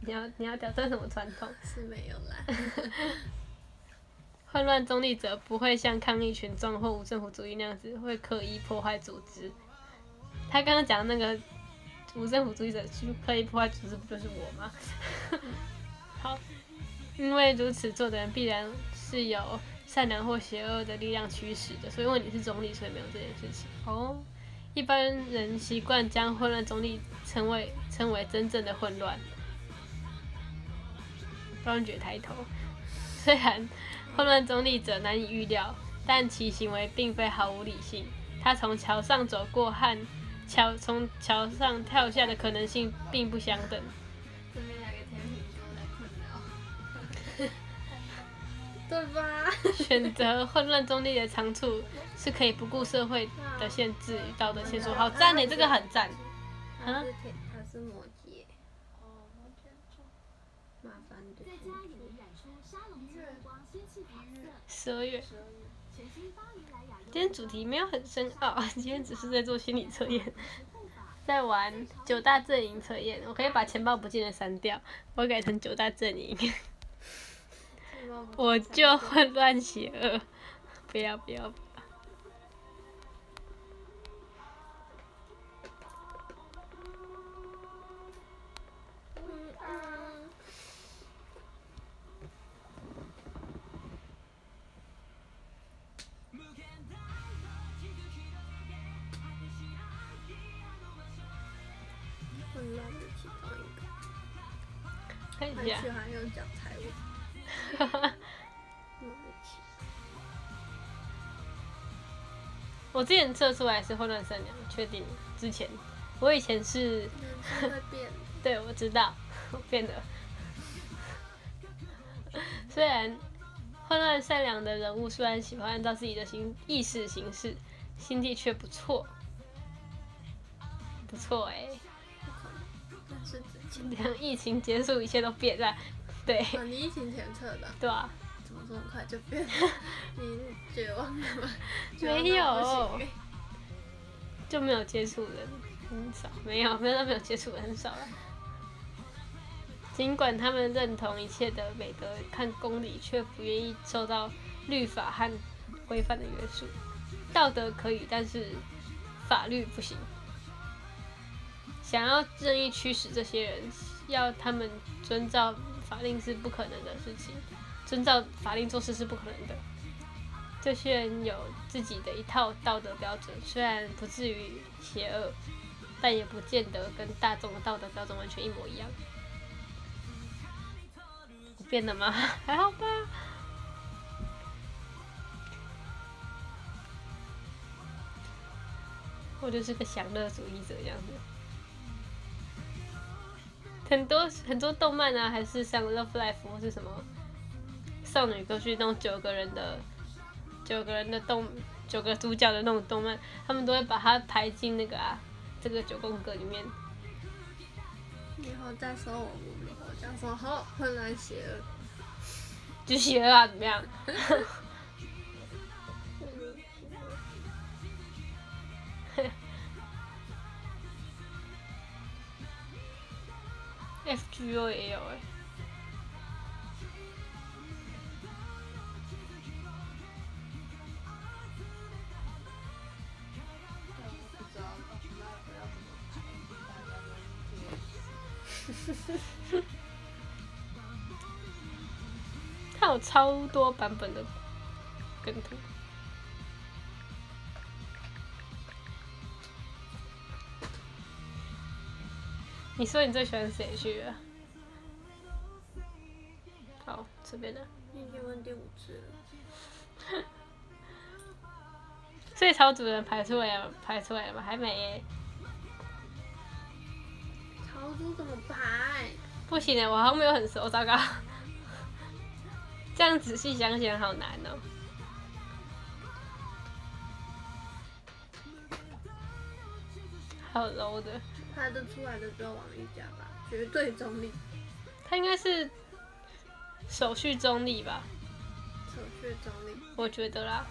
A: 你要你要挑战什么传统？
B: 是没有啦。
A: 混乱中立者不会像抗议群众或无政府主义那样子会刻意破坏组织。他刚刚讲的那个无政府主义者去刻意破坏组织，不就是我吗？好，因为如此做的人必然是有善良或邪恶的力量驱使的，所以因为你是中立，所以没有这件事情。哦，一般人习惯将混乱中立称为称为真正的混乱。方觉抬头，虽然混乱中立者难以预料，但其行为并非毫无理性。他从桥上走过和桥从桥上跳下的可能性并不相等。
B: 对吧？
A: 选择混乱中立的长处是可以不顾社会的限制与道德限束。好赞呢，这个很赞。
B: 他是，他是摩羯，
D: 哦，摩羯座，
B: 麻烦的天蝎。
A: 十二月，
D: 十二月，
A: 今天主题没有很深奥，今天只是在做心理测验，在玩九大阵营测验。我可以把钱包不见的删掉，我改成九大阵营，我就混乱邪恶。不要不要！
B: 嗯。
A: 看一下，
B: 我，
A: 之前测出来是混乱善良，确定之前，我以前是，对我知道，我变了。虽然混乱善良的人物虽然喜欢按照自己的心意识行事，心地却不错，不错哎、
B: 但是之 前，
A: 等疫情结束，一切都变了，对
B: 啊，你疫情前测的，
A: 对啊，
B: 怎么这么快就变了？你绝望了吗？
A: 没有就没有接触人很少，没有没有都没有接触人很少了。尽管他们认同一切的美德看公理，却不愿意受到律法和规范的约束。道德可以，但是法律不行。想要正义驱使这些人，要他们遵照法令是不可能的事情，遵照法令做事是不可能的。这些人有自己的一套道德标准，虽然不至于邪恶，但也不见得跟大众的道德标准完全一模一样。变了吗？还好吧。我就是个享乐主义者这样子。很多很多动漫啊，还是像《Love Life》或是什么少女歌剧那种九个人的九个人的动九个主角的那种动漫，他们都会把它排进那个啊这个九宫格里面。
B: 以后再说我无名，我讲说好很难写了。
A: 就写了啊，怎么样 ？FGO 也有哎、
C: 但我不知道到底那个要怎么排，大家能接受。
A: 它有超多版本的梗图。你说你最喜欢谁去啊？好，这边的。
B: 你已经问第五次了，
A: 所以超主人排出来了，排出来了吗？还没耶。
B: 潮猪怎么排？
A: 不行的，我好像没有很熟，糟糕。这样仔细想想，好难哦、好 low 的，
B: 排得出来的只有王一家吧，绝对中立，
A: 他应该是手续中立吧？
B: 手续中立。
A: 我觉得啦。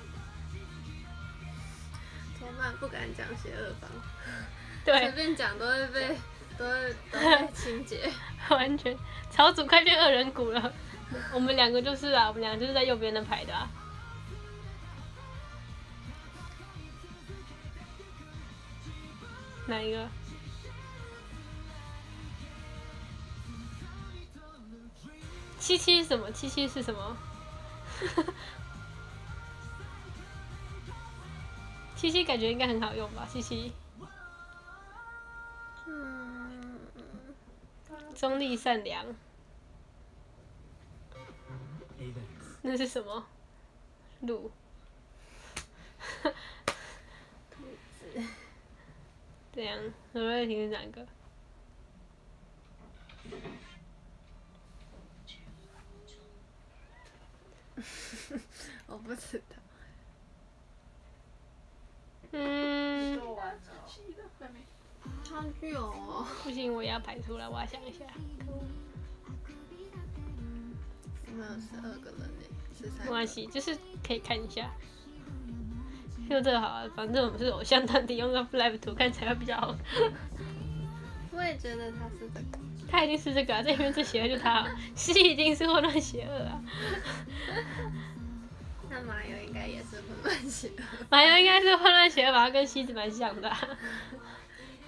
B: 怎么办？不敢讲邪恶方，
A: 对随，
B: 便讲都会被 都会都会情节。
A: 完全草主快变恶人谷了。我们两个就是啊，我们两个就是在右边的排的啊。哪一个？七七是什么？七七是什么？七七感觉应该很好用吧？七七
B: 嗯，
A: 中立善良，那是什么？鹿。这样，何瑞婷是哪个？
B: 我不知道。
A: 嗯。
B: 好久哦。
A: 不行，我也要排出来，我要想一下。
B: 我们有十二个人呢，十三。
A: 没关。系，就是可以看一下。就这个好了，反正我们是偶像团体，用个 live 图看起来会比较好。
B: 我也觉得他是这个。
A: 他一定是这个啊，这里面最邪恶就他、啊，西一定是混乱邪恶啊。
B: 那麻油应该也是混乱邪恶，
A: 麻油应该是混乱邪恶吧，他跟西子蛮像的、啊。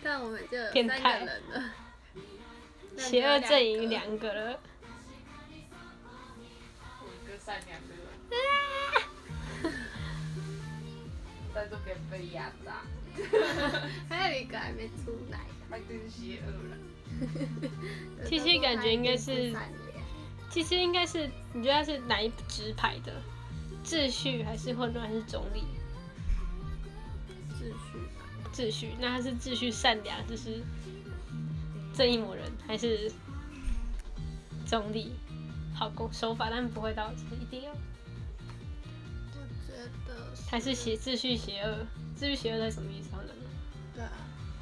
B: 但我们就有三
A: 变态
B: 个人了。那
A: 邪恶阵营
B: 两
A: 两个了。
C: 我一个善良的人，在这边被压榨，
B: 个，还有一个还没出来。
C: 他就是邪恶了。
A: 七七感觉应该是其实应该是，你觉得他是哪一支牌的？秩序还是混乱还是中立？
B: 秩序吧。
A: 秩序，那他是秩序善良，就是正义魔人，还是中立？好攻手法，但不会到就是一定要，
B: 我觉得
A: 还是邪秩序邪恶？秩序邪恶在什么意思？好难哦
B: 对啊，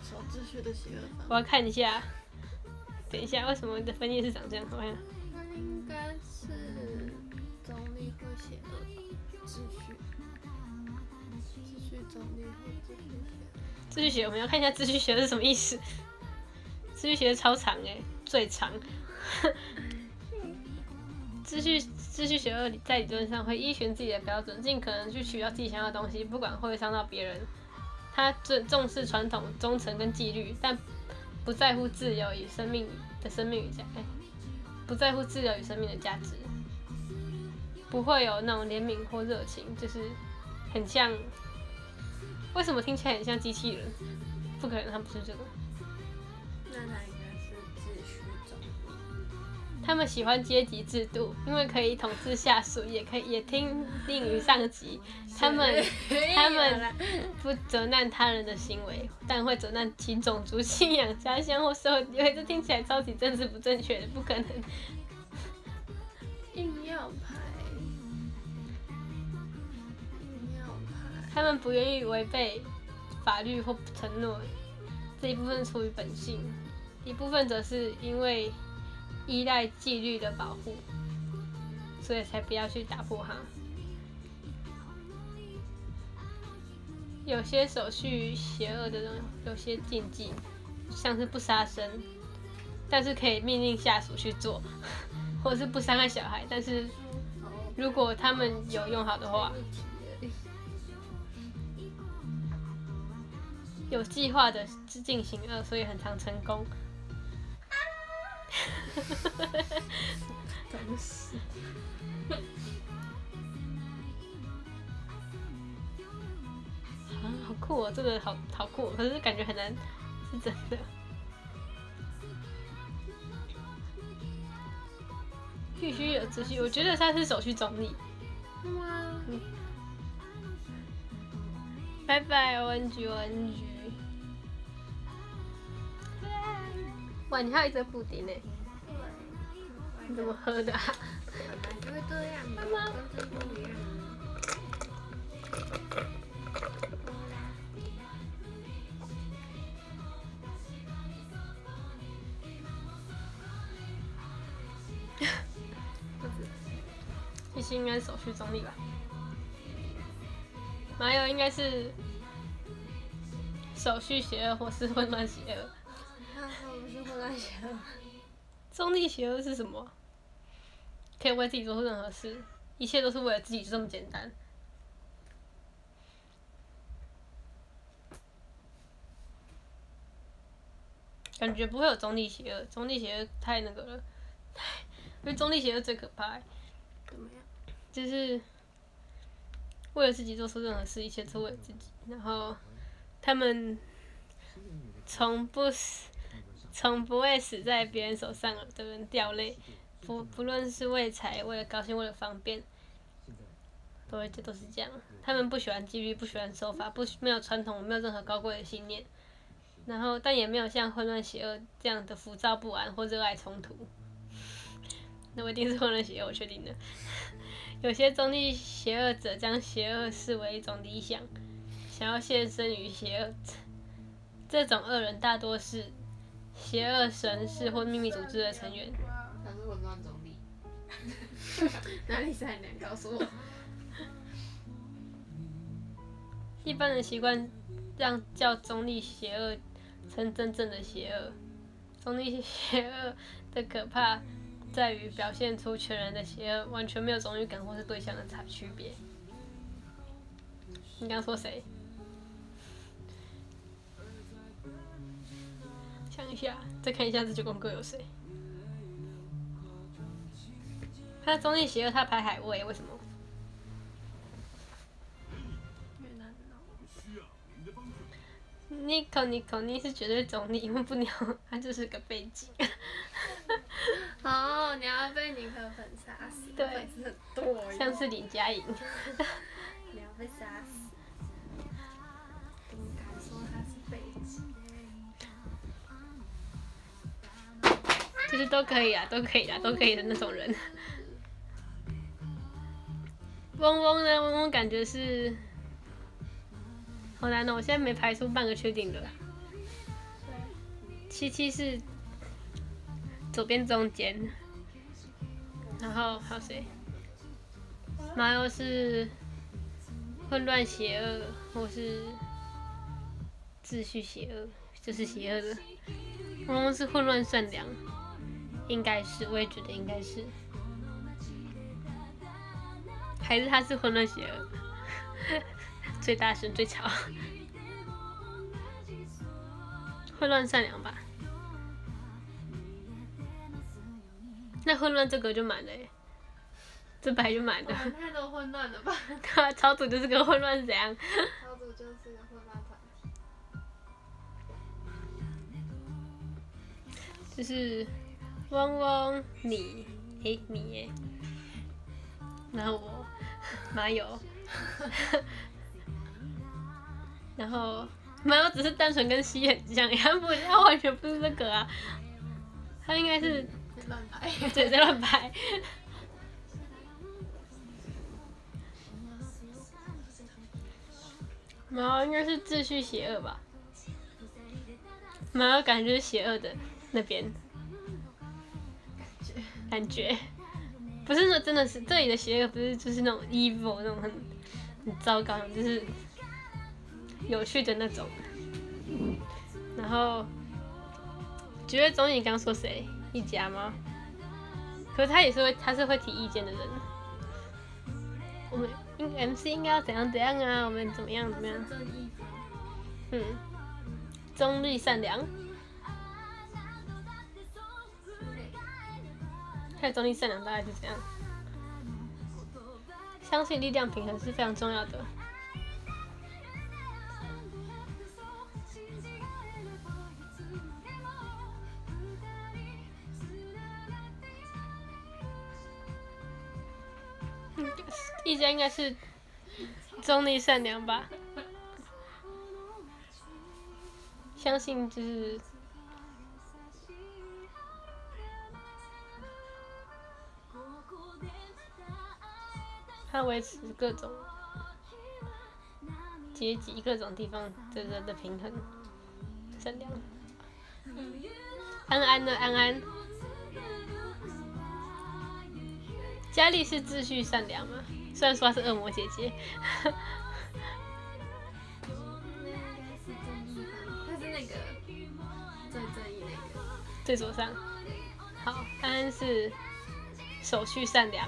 B: 守秩序的邪恶
A: 我
B: 方。
A: 要看一下。等一下，为什么你的分页是长这样？好看
B: 他应该是中立和邪恶吧？秩序。秩序中立或秩序邪恶。
A: 秩序邪，我们要看一下秩序邪恶是什么意思。秩序邪恶超长哎、最长。秩序秩序邪恶在理论上会依循自己的标准，尽可能去取到自己想要的东西，不管会不会伤到别人。他重重视传统、忠诚跟纪律，但不在乎自由与生命的生命与价，哎、不在乎自由与生命的价值，不会有那种怜悯或热情，就是很像。为什么听起来很像机器人？不可能，他不是这个。
B: 那他。
A: 他们喜欢阶级制度，因为可以统治下属，也可以也听令于上级。他们 他们不责难他人的行为，但会责难其种族、信仰、家乡或社会地位。这听起来超级政治不正确的，不可能。
B: 硬要牌。硬要牌。
A: 他们不愿意违背法律或承诺，这一部分出于本性，一部分则是因为依赖纪律的保护，所以才不要去打破它。有些手续邪恶的人，有些禁忌，像是不杀生，但是可以命令下属去做，或是不伤害小孩，但是如果他们有用好的话，有计划的进行恶，所以很常成功。
B: 东西。
A: 啊，好酷哦！这个好好酷哦、可是感觉很难是真的。必须有秩序，我觉得他是手续中立。
B: 哇，
A: 拜拜，ONG ONG。哇，你还有一则布丁呢，你怎么喝的、啊？
B: 本来就会这样的，跟这不一样。
A: 七星应该是手续中立吧？马友应该是手续邪恶或是混乱邪恶。
B: 他说不是混乱邪恶，
A: 中立邪恶是什么？可以为自己做出任何事，一切都是为了自己，就这么简单。感觉不会有中立邪恶，中立邪恶太那个了，太，因为中立邪恶最可怕，
B: 怎么样？
A: 就是为了自己做出任何事，一切都为了自己。然后他们从不死，从不会死在别人手上的人掉泪，不不论是为财、为了高兴、为了方便，都会这都是这样。他们不喜欢纪律，不喜欢守法，不没有传统，没有任何高贵的信念。然后，但也没有像混乱邪恶这样的浮躁不安或热爱冲突。那我一定是混乱邪恶，我确定的。有些中立邪恶者将邪恶视为一种理想，想要献身于邪恶。这种恶人大多是邪恶神士或秘密组织的成员。
C: 他是混乱总理。
B: 哪里善良？告诉我。
A: 一般人习惯让叫中立邪恶称真正的邪恶。中立邪恶的可怕在于表现出全然的邪恶，完全没有荣誉感或是对象的差区别。你刚说谁？想一下，再看一下这九宫格有谁？他中立邪恶，他排海位，为什么？
B: 越南脑。
A: Nico Nico，你是绝对中立，因为不鸟，他就是个背景。
B: 哦，你要被尼克粉杀死，
A: 对
B: 粉丝很
A: 像是林佳颖，
B: 你要被杀死。
A: 就是都可以啊，都可以啊，都可以的那种人。嗡嗡呢？嗡嗡感觉是好难哦，我现在没排出半个确定的。七七是左边中间，然后还有谁？马优是混乱邪恶，或是秩序邪恶，就是邪恶的。嗡嗡是混乱善良。应该是，我也觉得应该是，还是他是混乱邪恶，最大声最吵，混乱善良吧？那混乱这个就满了耶，这本来就满的，
B: 哇太多混乱了吧？
A: 对啊，草组就是个混乱怎样？
B: 小组就是个混乱团体。
A: 就是嗡嗡你，诶、你耶，然后我马友，然后马友只是单纯跟西很像，他不，他完全不是这个啊，他应该是
B: 乱排。
A: 对在乱拍。马友 应该是秩序邪恶吧？马友感觉是邪恶的那边，感觉不是说真的是这里的邪恶，不是就是那种 evil 那种很很糟糕，就是有趣的那种。然后觉得总你刚说谁一家吗？可是他也是会，他是会提意见的人。我们应 MC 应该要怎样怎样啊？我们怎么样怎么样？嗯，中立善良，看中立善良大概是这样。相信力量平衡是非常重要的。一家应该是中立善良吧。相信就是他维持各种阶级、各种地方的人的平衡、善良。安安呢？安安，佳丽是秩序善良嘛？虽然说她是恶魔姐姐。
B: 那应该是那？个最正义那个，
A: 最左上。好，安安是手续善良。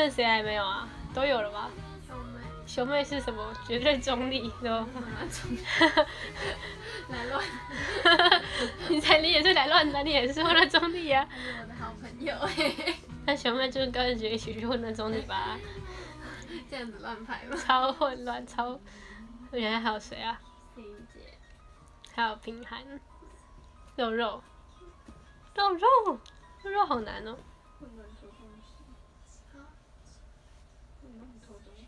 A: 剩谁还没有啊？都有了吧？
B: 小妹，
A: 熊妹是什么？绝对中立，对吧？
B: 那 种来乱，
A: 你才你也是来乱的，你也是混了中立啊。
B: 我的好朋友嘿，
A: 那熊妹就是跟着一起去混了中立吧，
B: 这样子乱排吗？
A: 超混乱，超。原来还有谁啊？
B: 林姐，
A: 还有平涵，肉肉，肉肉，肉肉好难哦。
D: 混乱偷东西，混乱偷东西，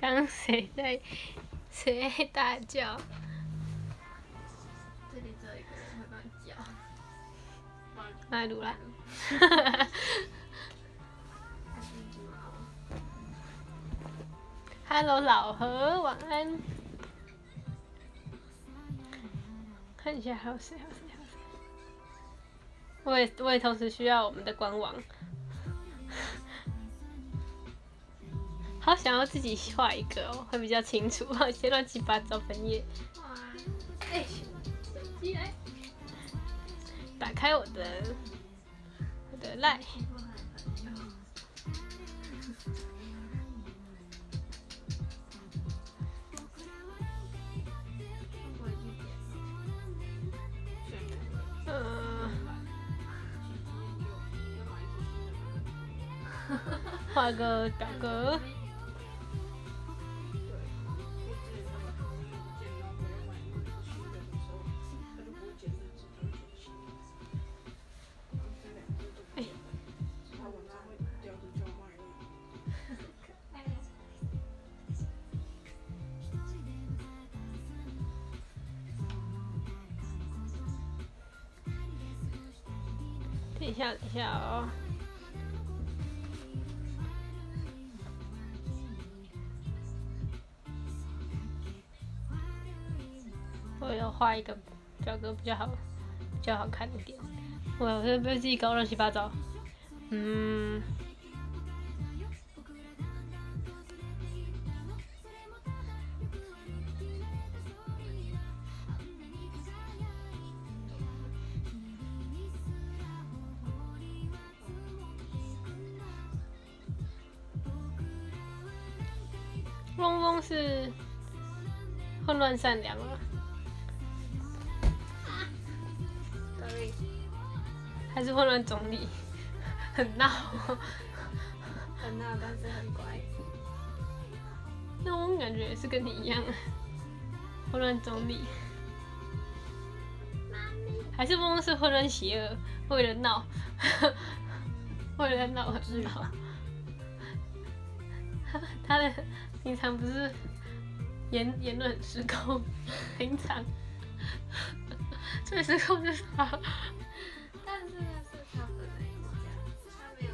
A: 刚谁在谁在大叫？
B: 这里只有一个人会乱叫，
A: 麦鲁啦。
B: 还是一只猫。
A: Hello，老何，晚安。看一下还有谁？还有谁？还有谁？我也我也同时需要我们的官网。好想要自己画一个哦，会比较清楚。一些乱七八糟分页。
B: 哇，哎，手机来，
A: 打开我的我的 line，嗯，画个表格。下，等一下哦。我要画一个表格比较好，比较好看一点。我我这被自己搞乱七八糟。嗯，嗡嗡是混乱善良了还是混乱总理？很闹。
B: 很闹，但是很乖。
A: 那我感觉也是跟你一样，混乱总理。还是嗡嗡是混乱邪恶，为了闹，为了闹而闹。他的平常不是言言论很失控，平常最失控就是他。
B: 但是那是他本来是这样，他没有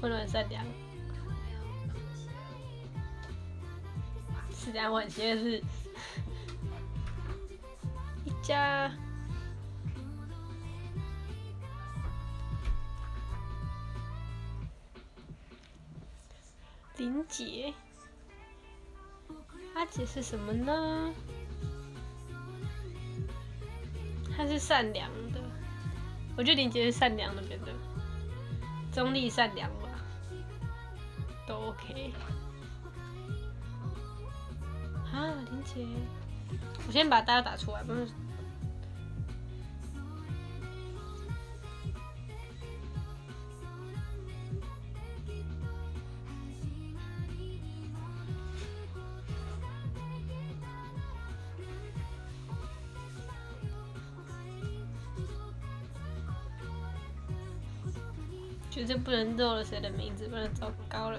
A: 混乱善良。是这样，我很邪恶是一家。林姐，阿姐是什么呢？她是善良的，我觉得林姐是善良那边的，中立善良吧，都 OK。啊，林姐，我先把大家打出来，不是。绝对不能漏了谁的名字，不然糟糕了。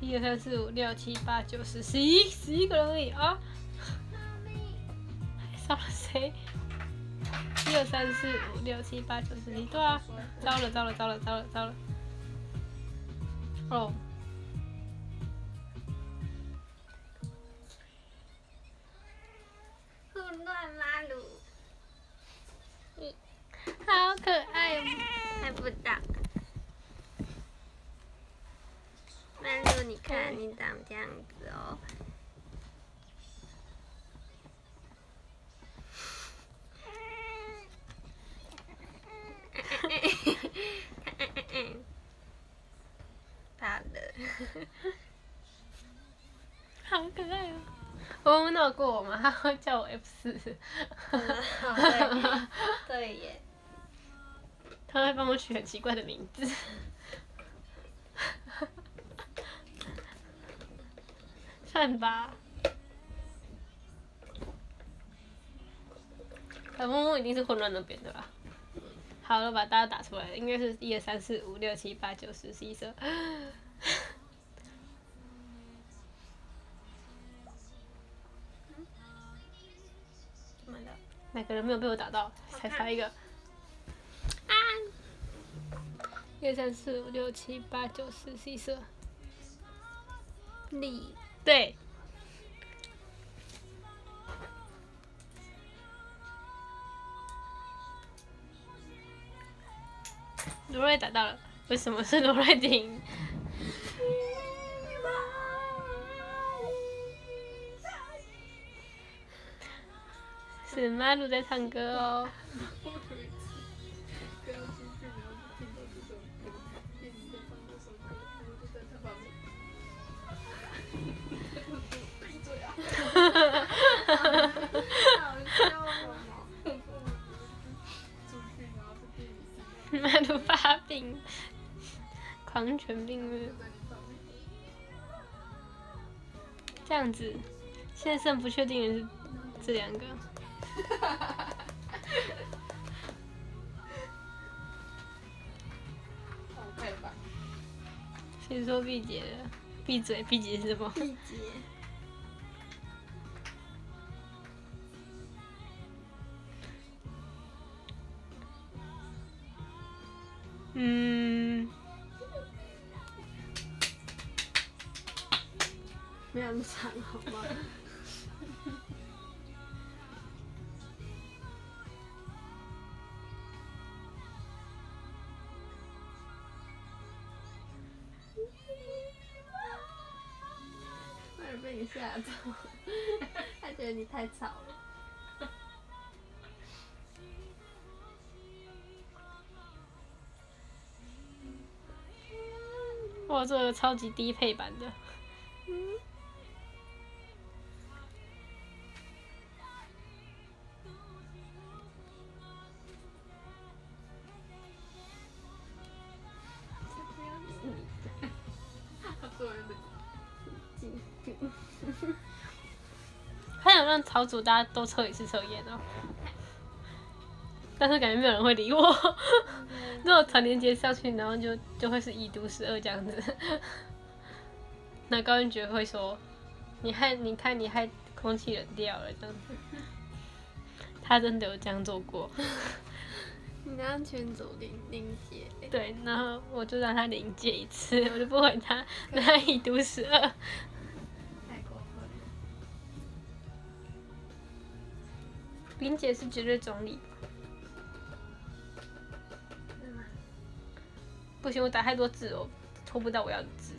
A: 一二三四五六七八九十十一十一个人而已啊！还少了谁？一二三四五六七八九十一，对啊，糟了糟了糟了糟了糟了！哦，好可爱，
B: 看不到。曼露，你看你长这样子哦。怕了，
A: 好可爱哦！我闹过我吗？他会叫我 F 四，
B: 对耶。
A: 他会帮我取很奇怪的名字。算吧，小木木一定是混乱那边的啦。好了，把大家打出来了，应该是一二三四五六七八九十十一十二。
B: 怎么了？
A: 哪个人没有被我打到？才差一个。啊！一二三四五六七八九十十一十二。
B: 你
A: 对。罗瑞打到了，为什么是罗瑞顶？是马路在唱歌哦。
D: 啊！
B: 好笑哦。
D: 出去，然后在电影听到
A: 马路发病，狂犬病日。这样子，现在剩不确定的是这两个。
C: 好配吧？
A: 谁说闭姐的？闭嘴！闭姐是什么？
B: 毕节，
A: 嗯，
B: 没有那么惨好吗？
A: 我做了超级低配版的。
D: 他
A: 想让草主大家都抽一次抽烟哦，但是感觉没有人会理我。如果传连接上去，然后就就会是已读十二这样子。那高俊杰会说：“你害你看你害空气冷掉了这样子。”他真的有这样做过。
B: 你让群主林林姐，
A: 对，然后我就让他临界一次，我就不回他，让他已读十二。
B: 太过分了。
A: 林姐是绝对中立。不行，我打太多字，哦，抽不到我要的字。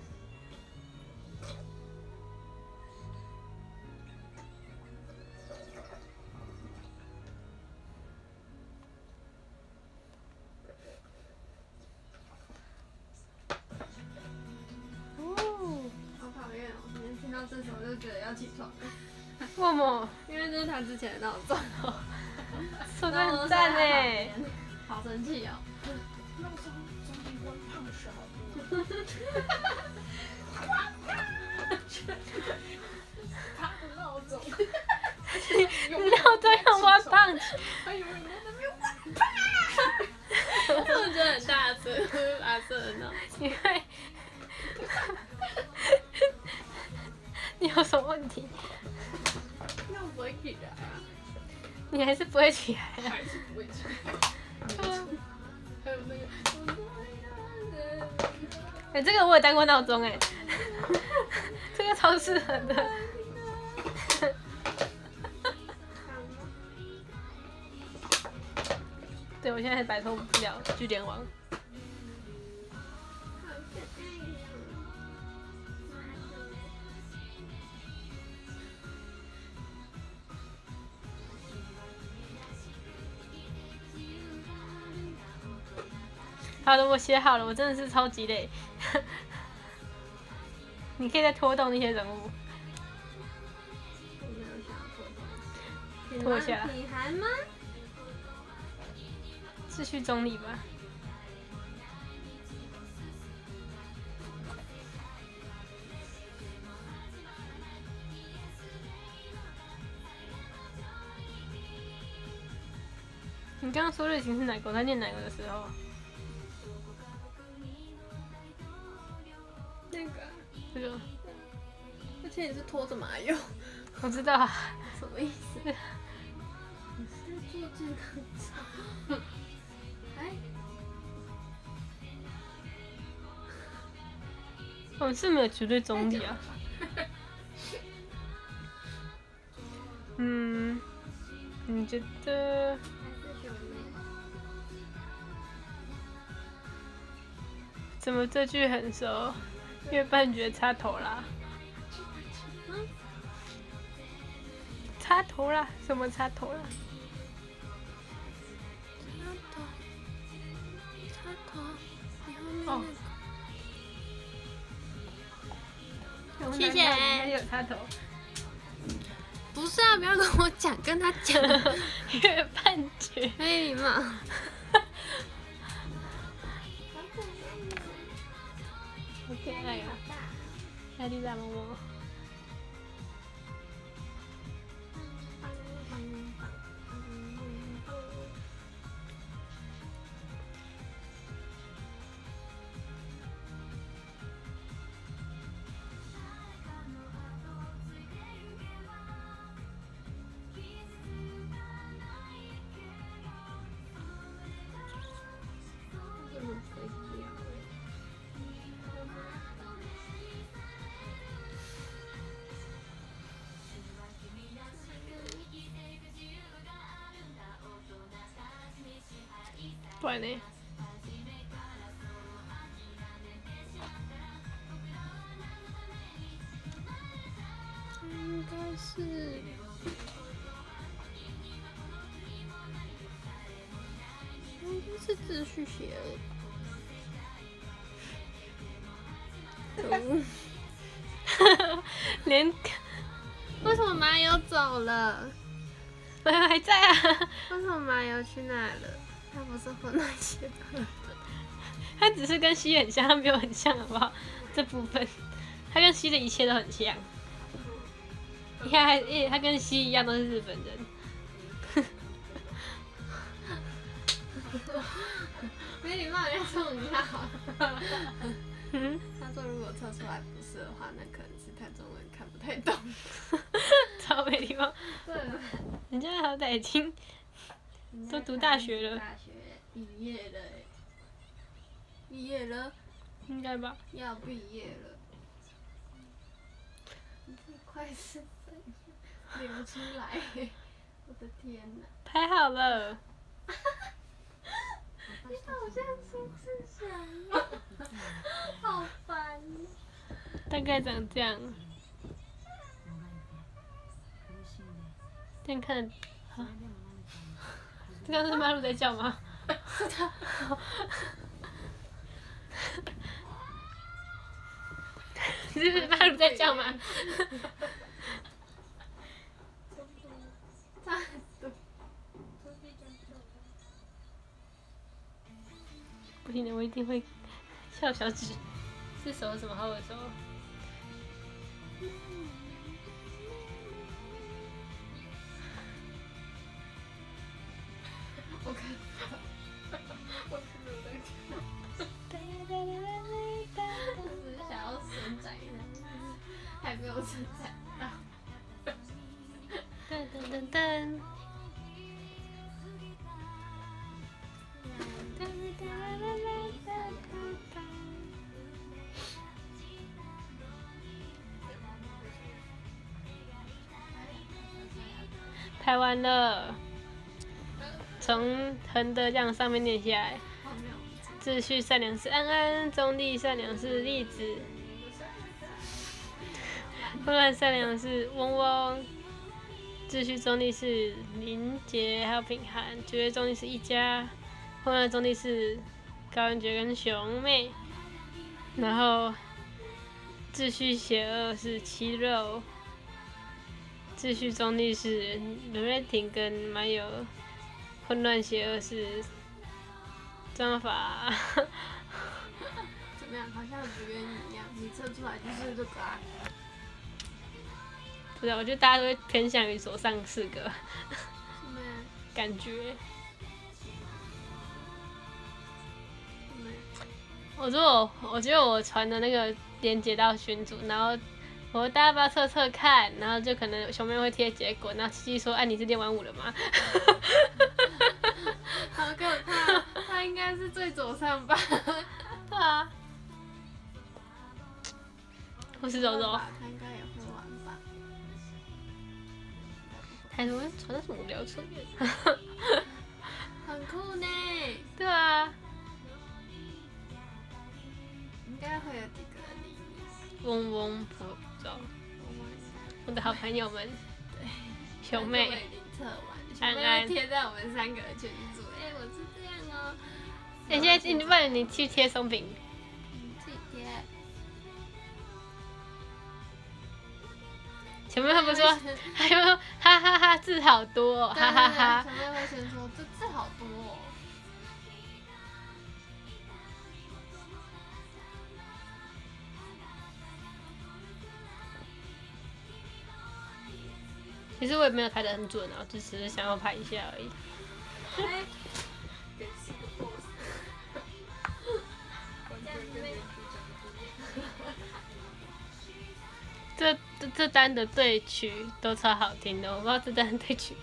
A: 哎、这个超适合的。对，我现在摆脱不了据点王。好的，我写好了，我真的是超级累。你可以再拖动那些人物，
B: 我没有想要拖
A: 下
B: 品涵吗？
A: 秩序中立吧。你刚刚说热情是哪个？我在念哪个的时候？
B: 且你是拖着麻油，
A: 我知道啊。
B: 什么意思？你是在做健康操？哎，
A: 我们是没有绝对中立啊。嗯，你觉得？怎么这句很熟？月半觉插头啦。插头啦？什么插头啦？
B: 插头，你后面
A: 哦
B: 那个。谢谢
A: 还有插头。
B: 不是啊，不要跟我讲，跟他讲，
A: 月半觉。
B: 没礼貌。
A: OK，爱呀。爱丽大萌萌。
B: 走了？
A: 朋友还在啊？
B: 为什么麻油去哪了？他不是混乱邪恶？
A: 他只是跟西很像，他没有很像，好不好？这部分，他跟西的一切都很像。你看，他跟西一样都是日本人。
B: 没礼貌，人家说你好。
A: 嗯，
B: 他说如果测出来不是的话，那可能是他中文看不太懂。
A: 超没礼貌。
B: 对，
A: 人家好歹已经都读大学了
B: 大学毕业了欸，毕业了，
A: 应该吧？
B: 要毕业了。你这快是流出来欸，我的天哪！
A: 拍好了。
B: 你好像苏志祥哦，好烦哦。
A: 大概长这样。这样看得，啊，这刚是马路在叫吗？是不是马路在叫吗？
B: 不。
A: 行的，我一定会翘小指。是手什么好耳
D: 我看到，我是没有在听。
B: 我只是想要伸展一下，还没有伸展到。
A: 噔噔噔噔。拍完了，从横的这样上面念下来。秩序善良是安安，中立善良是栗子，混乱善良是嗡嗡，秩序中立是林杰还有品涵，绝对中立是一家，混乱中立是高恩杰跟熊妹，然后秩序邪恶是七肉，秩序中立是伦瑞婷跟蛮有混乱邪恶是张法。
B: 怎么样？好像不愿意一样。你测出来就是这个啊。
A: 不是，我觉得大家都会偏向于左上四个
B: 什么呀？
A: 感觉。我说我，我觉得我传的那个连接到群组，然后我说大家要不要测测看，然后就可能熊妹会贴结果，然后七七说，哎、你是练完舞了吗？
B: 好可怕！他应该是最左上吧？
A: 对啊。我是柔柔，
B: 他应该也会玩吧？
A: 还说传到什么无聊测验？
B: 很酷呢，
A: 对啊，
B: 应该会有几个。
A: 嗡嗡不
B: 我
A: 的好朋友们，
B: 对。
A: 熊
B: 各位
A: 妹，
B: 已经测完，
A: 安
B: 熊妹
A: 安
B: 贴在我们三个的群组。哎、我是这样哦。
A: 哎、现在你问你去贴松饼，
B: 你自己贴。
A: 熊妹会不会说，还有哈哈哈字好多、哦，哈哈哈。
B: 会先说这字好多哦。
A: 其实我也没有拍的很准啊，就只是想要拍一下而已。这这这单的对曲都超好听的，我不知道这单对曲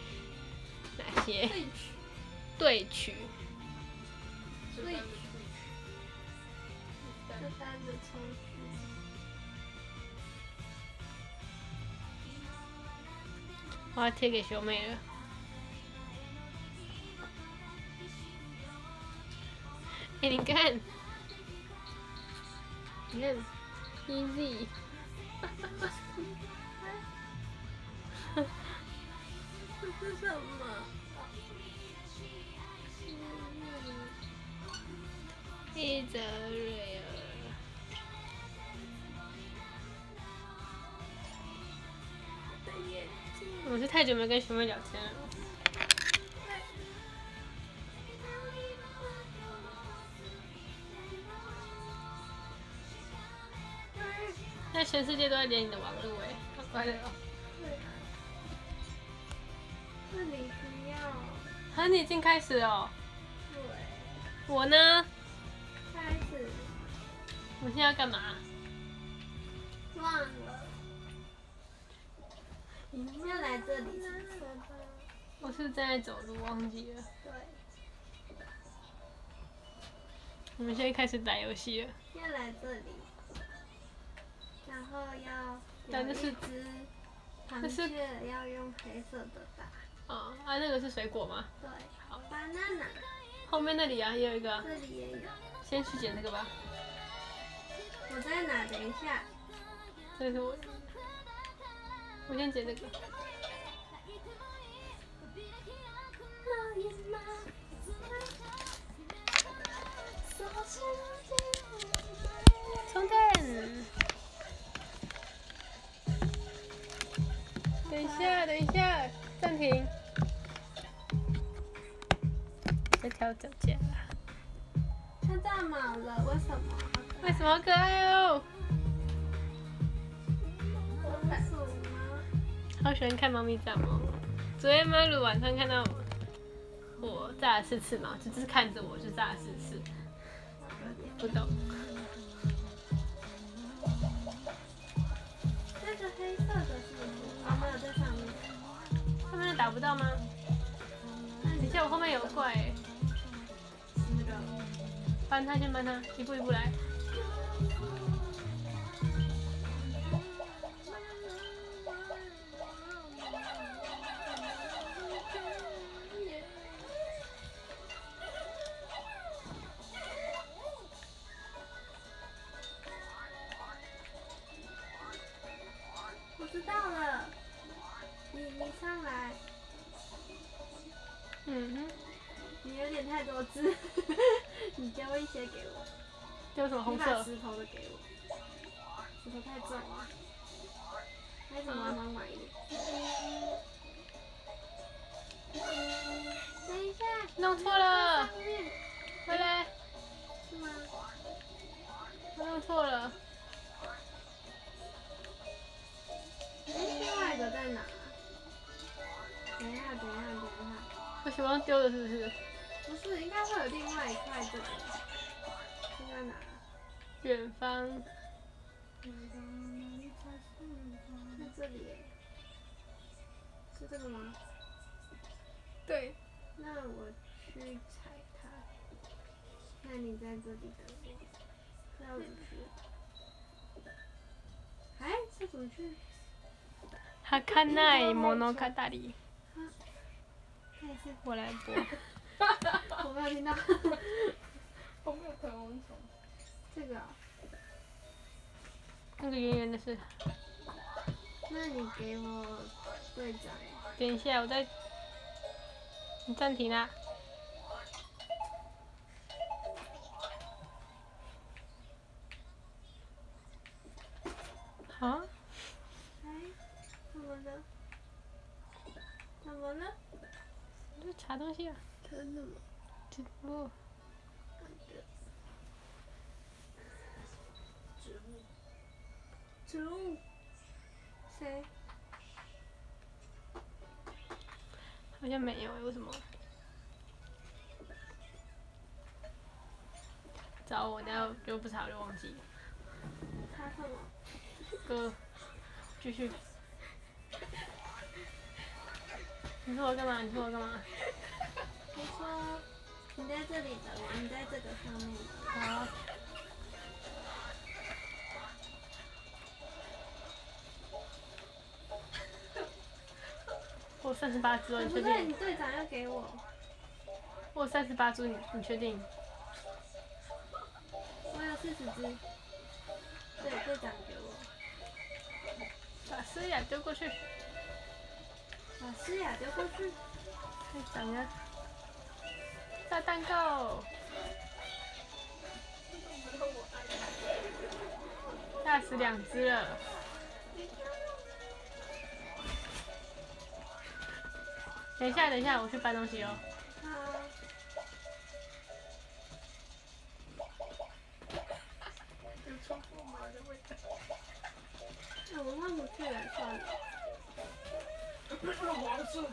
A: 哪些
B: 对曲
A: 对曲。我要贴给小妹了。哎、你看，你看，easy，
B: 这是什么？
A: 一泽瑞尔，
B: 的眼睛。
A: 我是太久没跟熊妹聊天了。现在全世界都在连你的网络哎，好快乐哦！
B: 需要。
A: 啊，你已经开始哦。
B: 对，
A: 我呢？
B: 开始
A: 我现在要干嘛？
B: 忘了。要来这里是不是？
A: 我是正在走路，忘记了。
B: 对，
A: 我们现在开始打游戏了。
B: 要来这里，然后要有
A: 但是
B: 一只
A: 这是
B: 螃蟹要用黑色的打。
A: 哦，啊，那个是水果吗？
B: 对
A: 好
B: ，banana
A: 后面那里啊，也有一个啊，
B: 这里也有。
A: 先去捡那个吧。
B: 我在哪？等一下。
A: 这个是我，我先捡这个。充电。等一下，等一下，暂停。在调脚架。
B: 它炸毛了，为什么？
A: 为什么好可爱哦？
B: 松鼠吗？
A: 好喜欢看猫咪炸毛。昨天妈鲁晚上看到我炸了四次嘛，就只是看着我就炸了四次，不懂。
B: 那个黑色的是不是？哦，没有在上面。
A: 后面打不到吗？等一下，我后面有怪、欸，
B: 那个
A: 搬他先搬他，一步一步来。
B: 上来，
A: 嗯哼，
B: 你有点太多字，你丢一些给我。
A: 丢什么
B: 你把
A: 红色？
B: 石头的给我，石头太重了，还是玩玩玩一点。等一下，
A: 弄错了回来，
B: 是吗？
A: 我弄错了。
B: 哎，另外一个在哪？等一下，等一下，等一下，
A: 我喜欢丢的是不是？
B: 不是，应该会有另外一块这个，是在哪？
A: 远方，
B: 在这里，是这个吗？
A: 对，
B: 那我去踩它。那你在这里等我。那我去。哎，这怎么去？
A: 哈卡奈莫诺卡达里，我来播。
B: 我没有听到。
D: 我没有喷蚊虫。
B: 这个啊、
A: 那个圆圆的是，
B: 那你给我队长。
A: 等一下，我在，你暂停啦。啊？
B: 哎，怎么了？怎么了？
A: 你在查东西啊？
B: 真的吗？
A: 直播，
D: 植物。
B: 植物。谁？
A: 好像没有，为什么？找我，然后就不查，我就忘记了。
B: 他什么？
A: 哥，继续。你说我干嘛？你说我干嘛？
B: 你说你在这里等我，你在这个上面。
A: 好。我三十八只哦，你确
B: 定不对，
A: 定
B: 你？队长要给我。
A: 我三十八只，你你确定？
B: 我有四十只。对，队长给我。
A: 把思雅丢过去，
B: 把诗雅丢过去。
A: 太长了。炸蛋糕。炸死两只了。等一下，等一下，我去搬东西哦。
B: 好。
D: 有冲过马的味道。
B: 哎我换不去了，算了。
D: 是黄色的。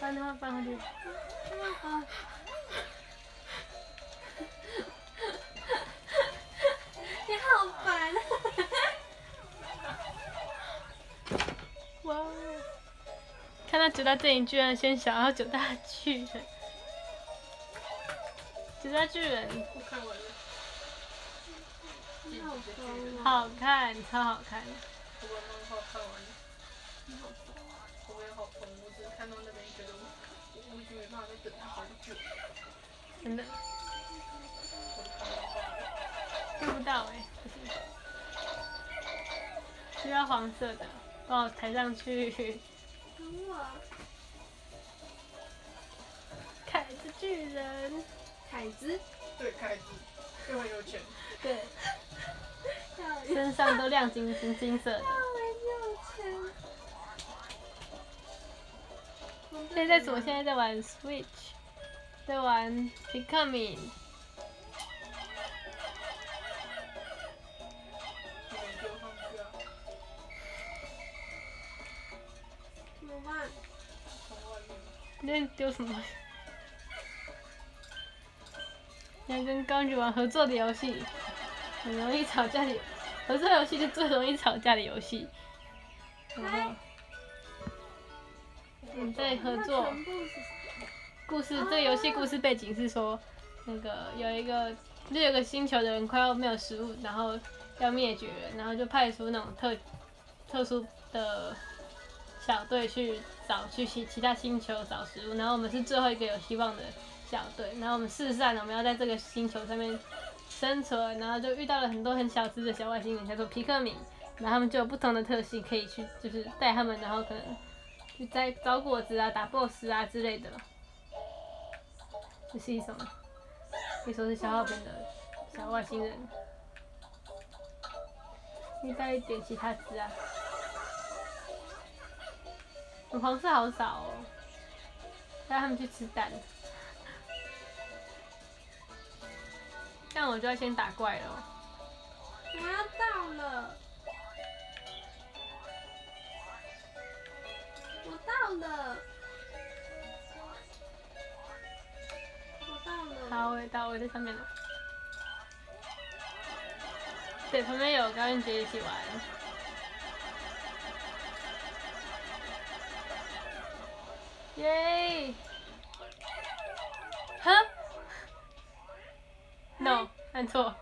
A: 搬它搬回去。
B: 啊。你好烦啊！
A: 哇哦！看到九大电影居然先想要九大巨人，九大巨人
D: 我看完了。
B: 你好疯哦！
A: 好看，超好看。
D: 我漫画看完了。我，只看到那边觉得我我已经没办法再等他好久。
A: 真的
D: 看。
A: 不到哎、不行，需要黄色的，帮我抬上去。
B: 等我。
A: 凯子巨人，
B: 凯子。
D: 对，开支又很有钱。
A: 对，身上都亮晶晶金色的。现在怎么现在在玩 Switch，在玩 Becoming？
B: 怎么办？
D: 从外面。
A: 你在丢什么东西？你要跟高举玩合作的游戏，很容易吵架的，合作游戏是最容易吵架的游戏。然后，你在合作。故事，这个游戏故事背景是说，那个有一个就有个星球的人快要没有食物，然后要灭绝了，然后就派出那种特特殊的小队去找去其其他星球找食物，然后我们是最后一个有希望的小队，然后我们四散了，我们要在这个星球上面生存，然后就遇到了很多很小只的小外星人，叫做皮克敏，然后他们就有不同的特性，可以去就是带他们，然后可能去摘找果子啊、打 BOSS 啊之类的。这是一什么？可以说是消耗品的小外星人。你带一点其他字啊。我黄色好少哦，带他们去吃蛋。这样我就要先打怪了。
B: 我要到了，我到了，我到了。
A: 好，我也到，我在上面了。对，旁边有高圆姐一起玩。耶！哈？No，按错。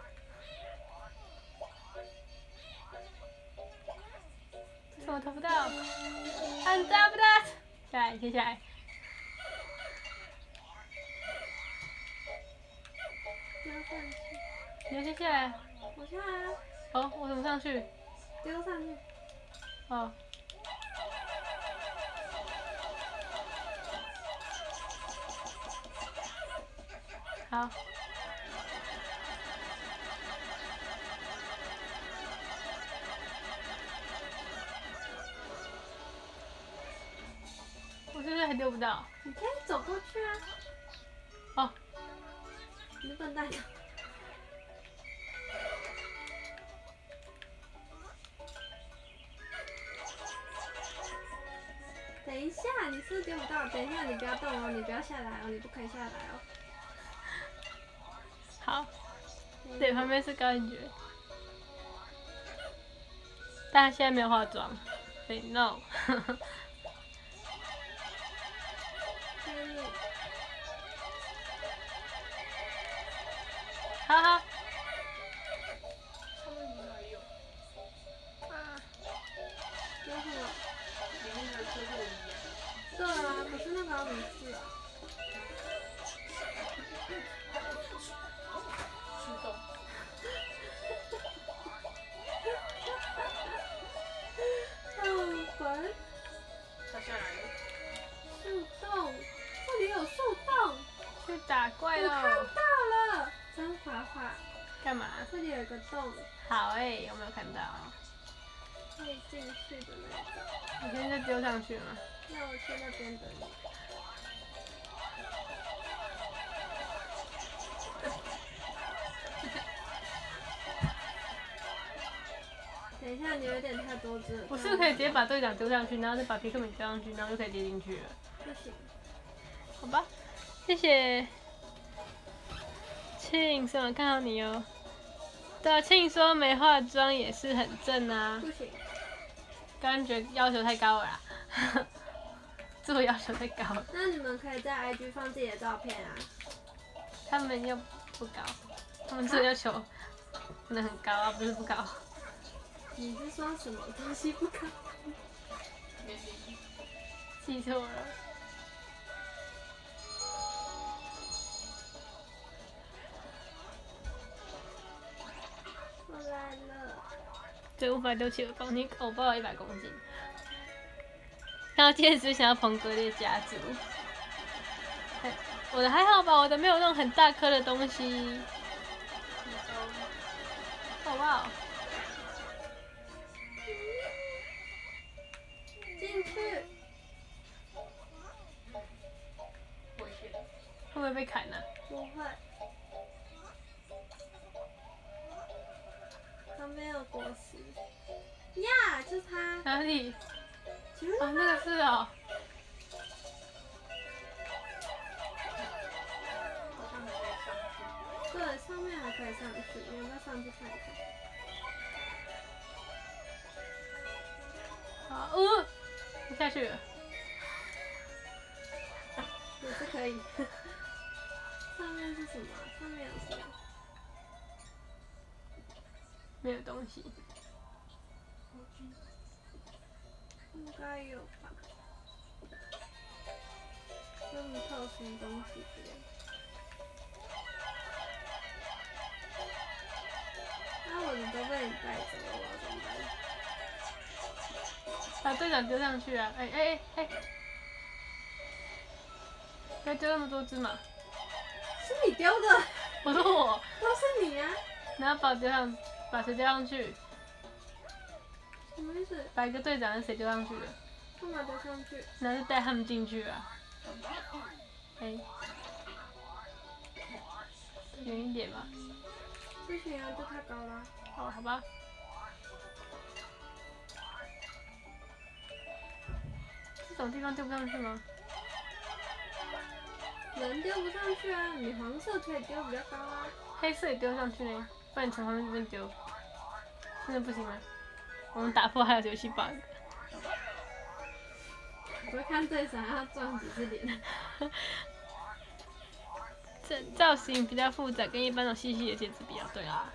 A: 怎么投不到？按到不到？下来，接下来。
B: 丢上去，
A: 你要接下来。
B: 我下来啊，
A: 哦，我怎么上去？
B: 丢上去。
A: 哦。好。我是不是还丢不到？
B: 你可以走过去啊。
A: 哦，
B: 你是笨蛋。等一下，你是不是丢不到？等一下，你不要动哦，你不要下来哦，你不可以下来哦。
A: 好。对，旁边是高圆觉。但他现在没有化妆，所以 no。
B: 天路，
A: 好好。
D: 他们哪有？
A: 啊。
B: 丢什么？
C: 里面的最后一样。
B: 对啊，可是那个要名字啊。
D: 出动。
B: 好烦。
C: 他下来了。
B: 树洞，这里有树洞，
A: 去打怪喽！干嘛？
B: 这里有一个洞，
A: 好哎、有没有看到？
B: 可以进去的那种。
A: 我现在就丢上去嘛。
B: 那我去那边等你。等一下，你有点太多只。
A: 我是不是可以直接把队长丢上去，然后再把皮克敏丢上去，然后就可以跌进去了？
B: 不行，
A: 好吧，谢谢。庆什么看到你哦？对啊，庆说没化妆也是很正啊。
B: 不行，
A: 刚刚觉得要求太高了啦，自我要求太高了，
B: 那你们可以在 IG 放自己的照片啊。
A: 他们又不高，他们自我要求可能很高啊，不是不高。
B: 你是说什么东西不高？
C: 没事。
A: 记错了。
B: 我来了。
A: 对，无法丢弃我包，你偶包了一百公斤。然后今天只想要彭格列家族。还我的还好吧，我的没有那种很大颗的东西。好不好，
B: 进去。
A: 会不会被砍呢、
B: 不会。旁边有果实。呀，就是它。
A: 哪里？
B: 请问
A: 哦，那个是哦。
B: 对，上面还可以上去，我们要上去看一看。
A: 好，呃，我下去了。
B: 也是可以。上面是什么？上面有什么？
A: 没有东西。
B: 应该有吧。用特殊东西之类的。那我的都被你带走了，我要怎么办？
A: 把队长丢上去啊！哎哎哎哎！不要丢那么多只嘛。
B: 是你丢的，
A: 我说我，
B: 都是你啊！
A: 然后把我丢上，把谁丢上去？
B: 什么意思？
A: 把一个队长是谁丢上去的？
B: 干嘛丢上去？
A: 然后就带他们进去啊。哎，远一点吧。
B: 不行啊，这太高了。
A: 哦，好吧。这种地方丢不上去吗？
B: 人丢不上去啊，你黄色可以丢比较高啊。
A: 黑色也丢上去呢，不然你从旁边这边丢，真的不行吗？我们打破还有游戏 bug。
B: 我会看对手要撞几次脸。
A: 这造型比较复杂，跟一般那种细细的戒指比较，对啊。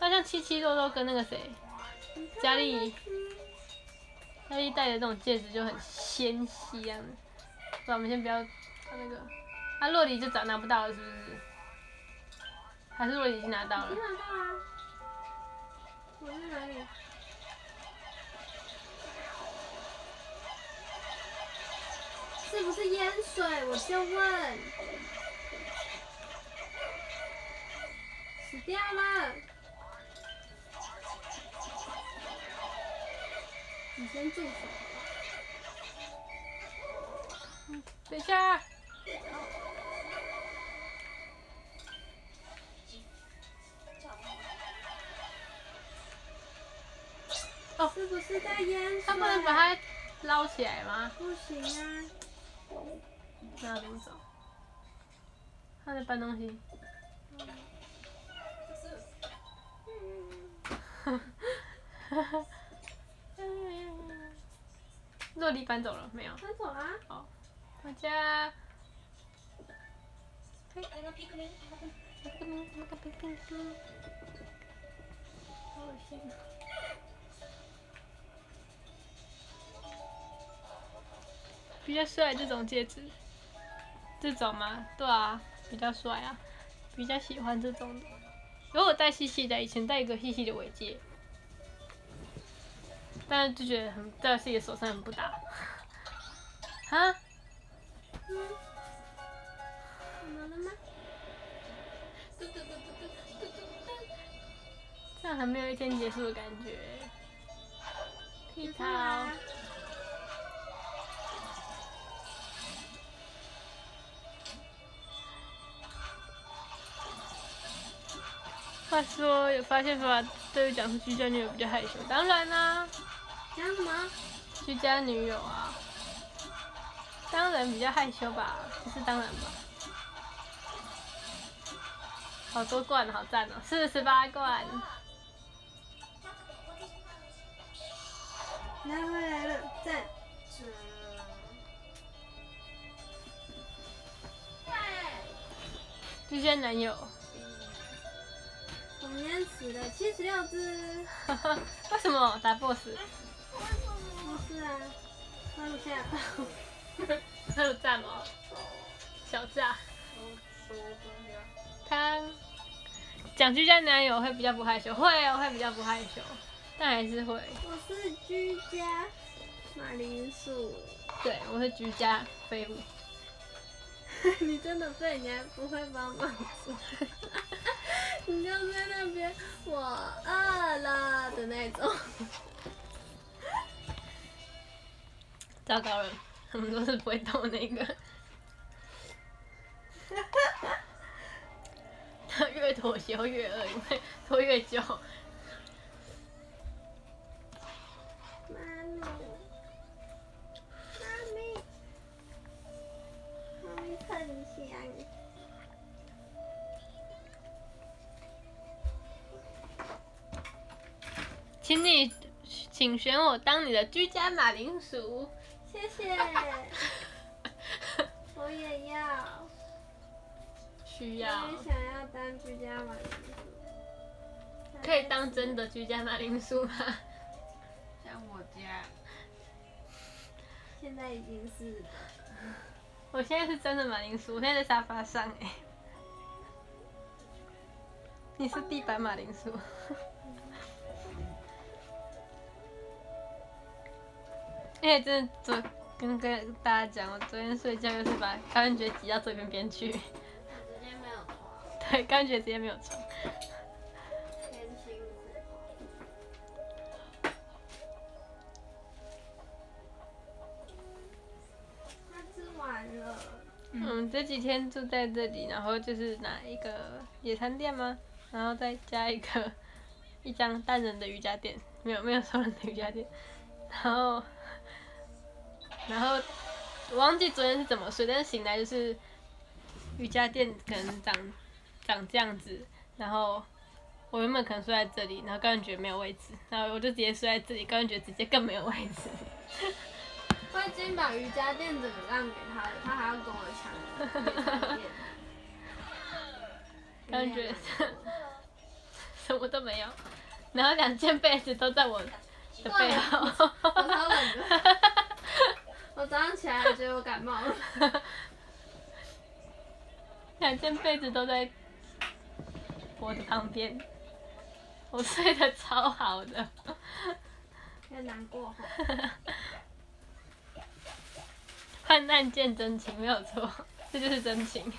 A: 那像七七肉肉跟那个谁，佳丽，佳丽戴的这种戒指就很纤细啊。那我们先不要看那个，啊，洛里就找拿不到了，是不是？还是我已经拿到了
B: 你？拿到啊？我在哪里？是不是淹水？我就问。死掉了。你先住手。
A: 等一下，哦
B: 是不是在淹水？
A: 他不能把它捞起来吗？
B: 不行啊。
A: 那要怎么走？他在搬东西。洛丽搬走了没有？
B: 搬走啦。
A: 大家。好恶心比较帅这种戒指，这种吗？对啊，比较帅啊，比较喜欢这种的。如果戴细细的，以前戴一个细细的尾戒，但是就觉得很戴在自己的手上很不搭。啊？
B: 怎么了吗？
A: 这样还没有一天结束的感觉。屁桃，话说有发现爸爸对于讲出居家女友比较害羞？当然啦、
B: 讲什么？
A: 居家女友啊，当然比较害羞吧，不是当然吧。好多罐，好赞哦，四十八罐。
B: 拿回来了，赞。
A: 居家男友，
B: 我们淹死了七十六只。
A: 为什么打 boss？
B: 不是啊，放下。
A: 还有炸吗？小炸。他讲居家男友会比较不害羞，会哦，会比较不害羞，但还是会。
B: 我是居家马铃薯。
A: 对，我是居家废物。
B: 你真的废，你还不会帮忙做，你就在那边我饿了的那种。
A: 糟糕了，他们都是不会动那个。他越妥协会越饿，因为拖越久。
B: 妈咪，妈咪，妈咪很香。
A: 请你，请选我当你的居家马铃薯。
B: 谢谢，我也要，
A: 需要
B: 我也想要当居家马铃薯。
A: 可以当真的居家马铃薯吗？
C: 像我家，
B: 现在已经是
A: 我现在是真的马铃薯，我现在在沙发上哎。你是地板马铃薯。而且真的昨跟跟大家讲，我昨天睡觉又是把高圆觉挤到这边边去。对，高圆觉直接没有床。
B: 偏辛苦。他吃完了，
A: 我们这几天住在这里，然后就是拿一个野餐垫吗？然后再加一个 一张单人的瑜伽垫，没有没有双人的瑜伽垫。然后，然后我忘记昨天是怎么睡，但是醒来就是瑜伽垫可能长长这样子，然后我原本可能睡在这里，然后高圆觉没有位置，然后我就直接睡在这里，高圆觉直接更没有位置。
B: 我已经把瑜伽垫整个让给他了，他还要跟我抢野餐垫。
A: 高圆觉 什么都没有，然后两件被子都在我的背后。
B: 我早上起来觉得我感冒了。
A: 两件被子都在脖子旁边，我睡得超好的。
B: 有点难过哈。
A: 患难见真情，没有错，这就是真情。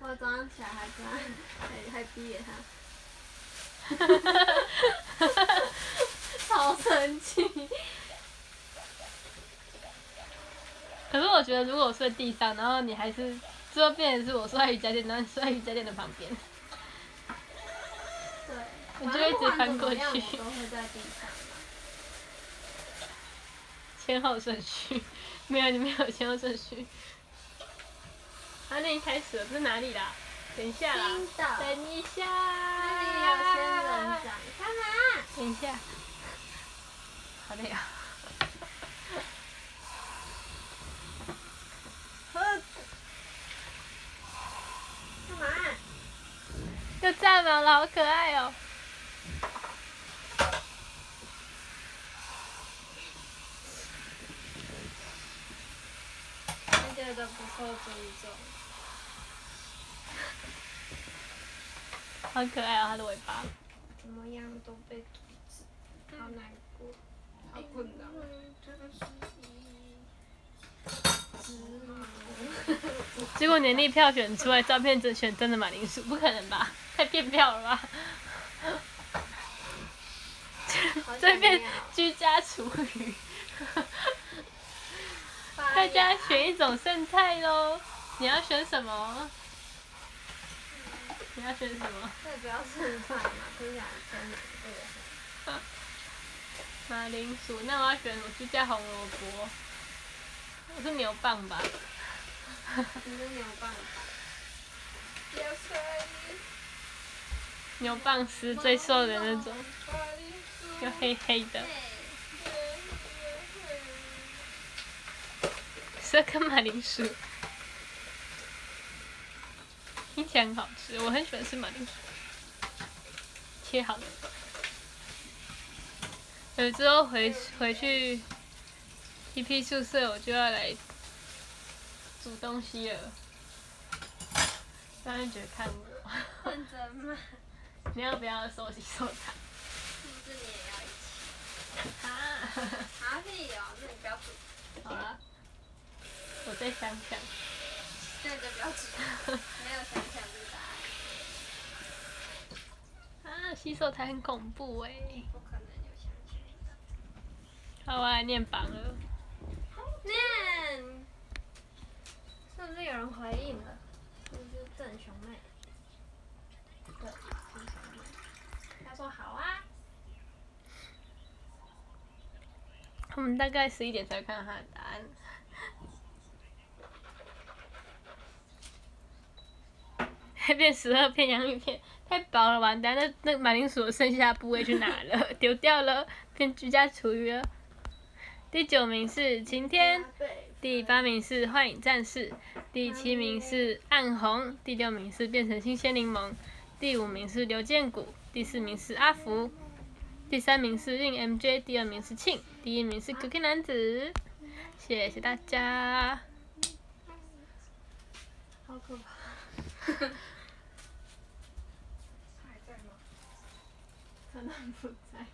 B: 我早上起来还跟他，还还逼他。超生气。
A: 可是我觉得，如果我睡地上，然后你还是最后变成是我睡在瑜伽垫，然后你睡在瑜伽垫的旁边，
B: 对。
A: 你就一直翻过去
B: 反正不管怎么样我都会在地上嘛。
A: 先后顺序，没有你没有先后顺序。啊，那你开始了，这是哪里啦？等一下啦，等一下。
B: 那里有仙人掌，干嘛？
A: 等一下，好累啊！
B: 喝。干嘛？
A: 又炸毛了，好可爱哦！
B: 他觉得不受尊重。
A: 好可爱哦，它的尾巴。
B: 怎么样都被阻止，好难过，好困扰。芝麻。
A: 结果年历票选出来，照片只选真的马铃薯，不可能吧？太变调了吧？
B: 好
A: 这边
B: 想要
A: 居家厨余，大家选一种剩菜喽。你要选什么？你要选什么？
B: 这不要剩菜嘛，听起来真难过。
A: 马铃薯，那我要选我居家红萝卜。我是牛蒡吧？
B: 你是牛蒡吧？
A: 牛蒡丝最瘦的那种，又黑黑的。这跟马铃薯听起来很好吃，我很喜欢吃马铃薯，切好的。有之后回回去一批宿舍，我就要来煮东西了。当然觉得看我，
B: 认真吗？
A: 你要不要收洗收藏？
B: 是不是你也要一起？
A: 啊，
B: 啊屁哦，那你不要煮，
A: 好了，我再想想。
B: 那你就不要煮，没有想想这个答案，
A: 啊，洗手台很恐怖哎。
B: 不可能有想。
A: 好，我来念榜了。
B: 念，是不是有人回应了？是不是郑雄妹？对，郑雄妹。他说好啊。
A: 我们大概十一点才看到他的答案。还变十二片洋芋片，太薄了吧？等下那那马铃薯的剩下的部位去哪了？丢掉了，变居家厨余了。第九名是晴天，第八名是幻影战士，第七名是暗红，第六名是变成新鲜柠檬，第五名是刘建谷，第四名是阿福，第三名是运 MJ，第二名是庆，第一名是 QQ 男子。谢谢大家。
B: 好可怕。
D: 他还在吗？
B: 真的不在。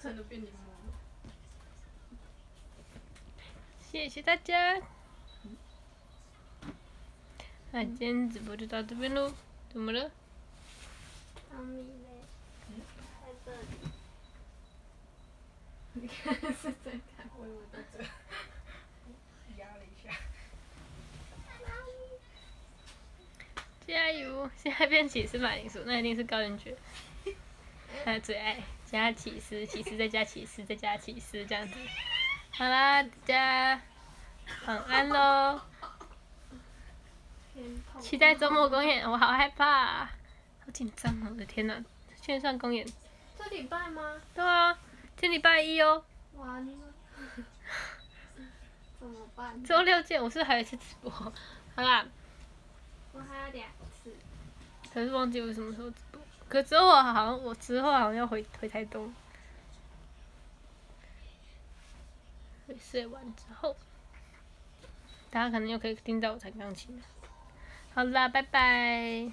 D: 真的变柠檬了。
A: 谢谢大家。那今天直播就到这边喽。怎么了？
B: 汤米嘞，在这里。你看是在看。
D: 我以为在这，压了一下。
A: 加油！现在变起司马铃薯，那一定是高圆觉。他的最爱加起司，起司再加起司，再加起司这样子。好啦，大家晚安喽！期待周末公演，我好害怕、啊，好紧张哦！我的天哪，线上公演，
B: 这礼拜吗？
A: 对啊，今礼拜一哦，
B: 完了，怎么办？
A: 周六见。我是还有一次直播，好啦，
B: 我还有两次。
A: 可是忘记我什么时候直播。可之后我好像我之后好像要回回台东，回睡完之后，大家可能又可以听到我弹钢琴了。好啦，拜拜。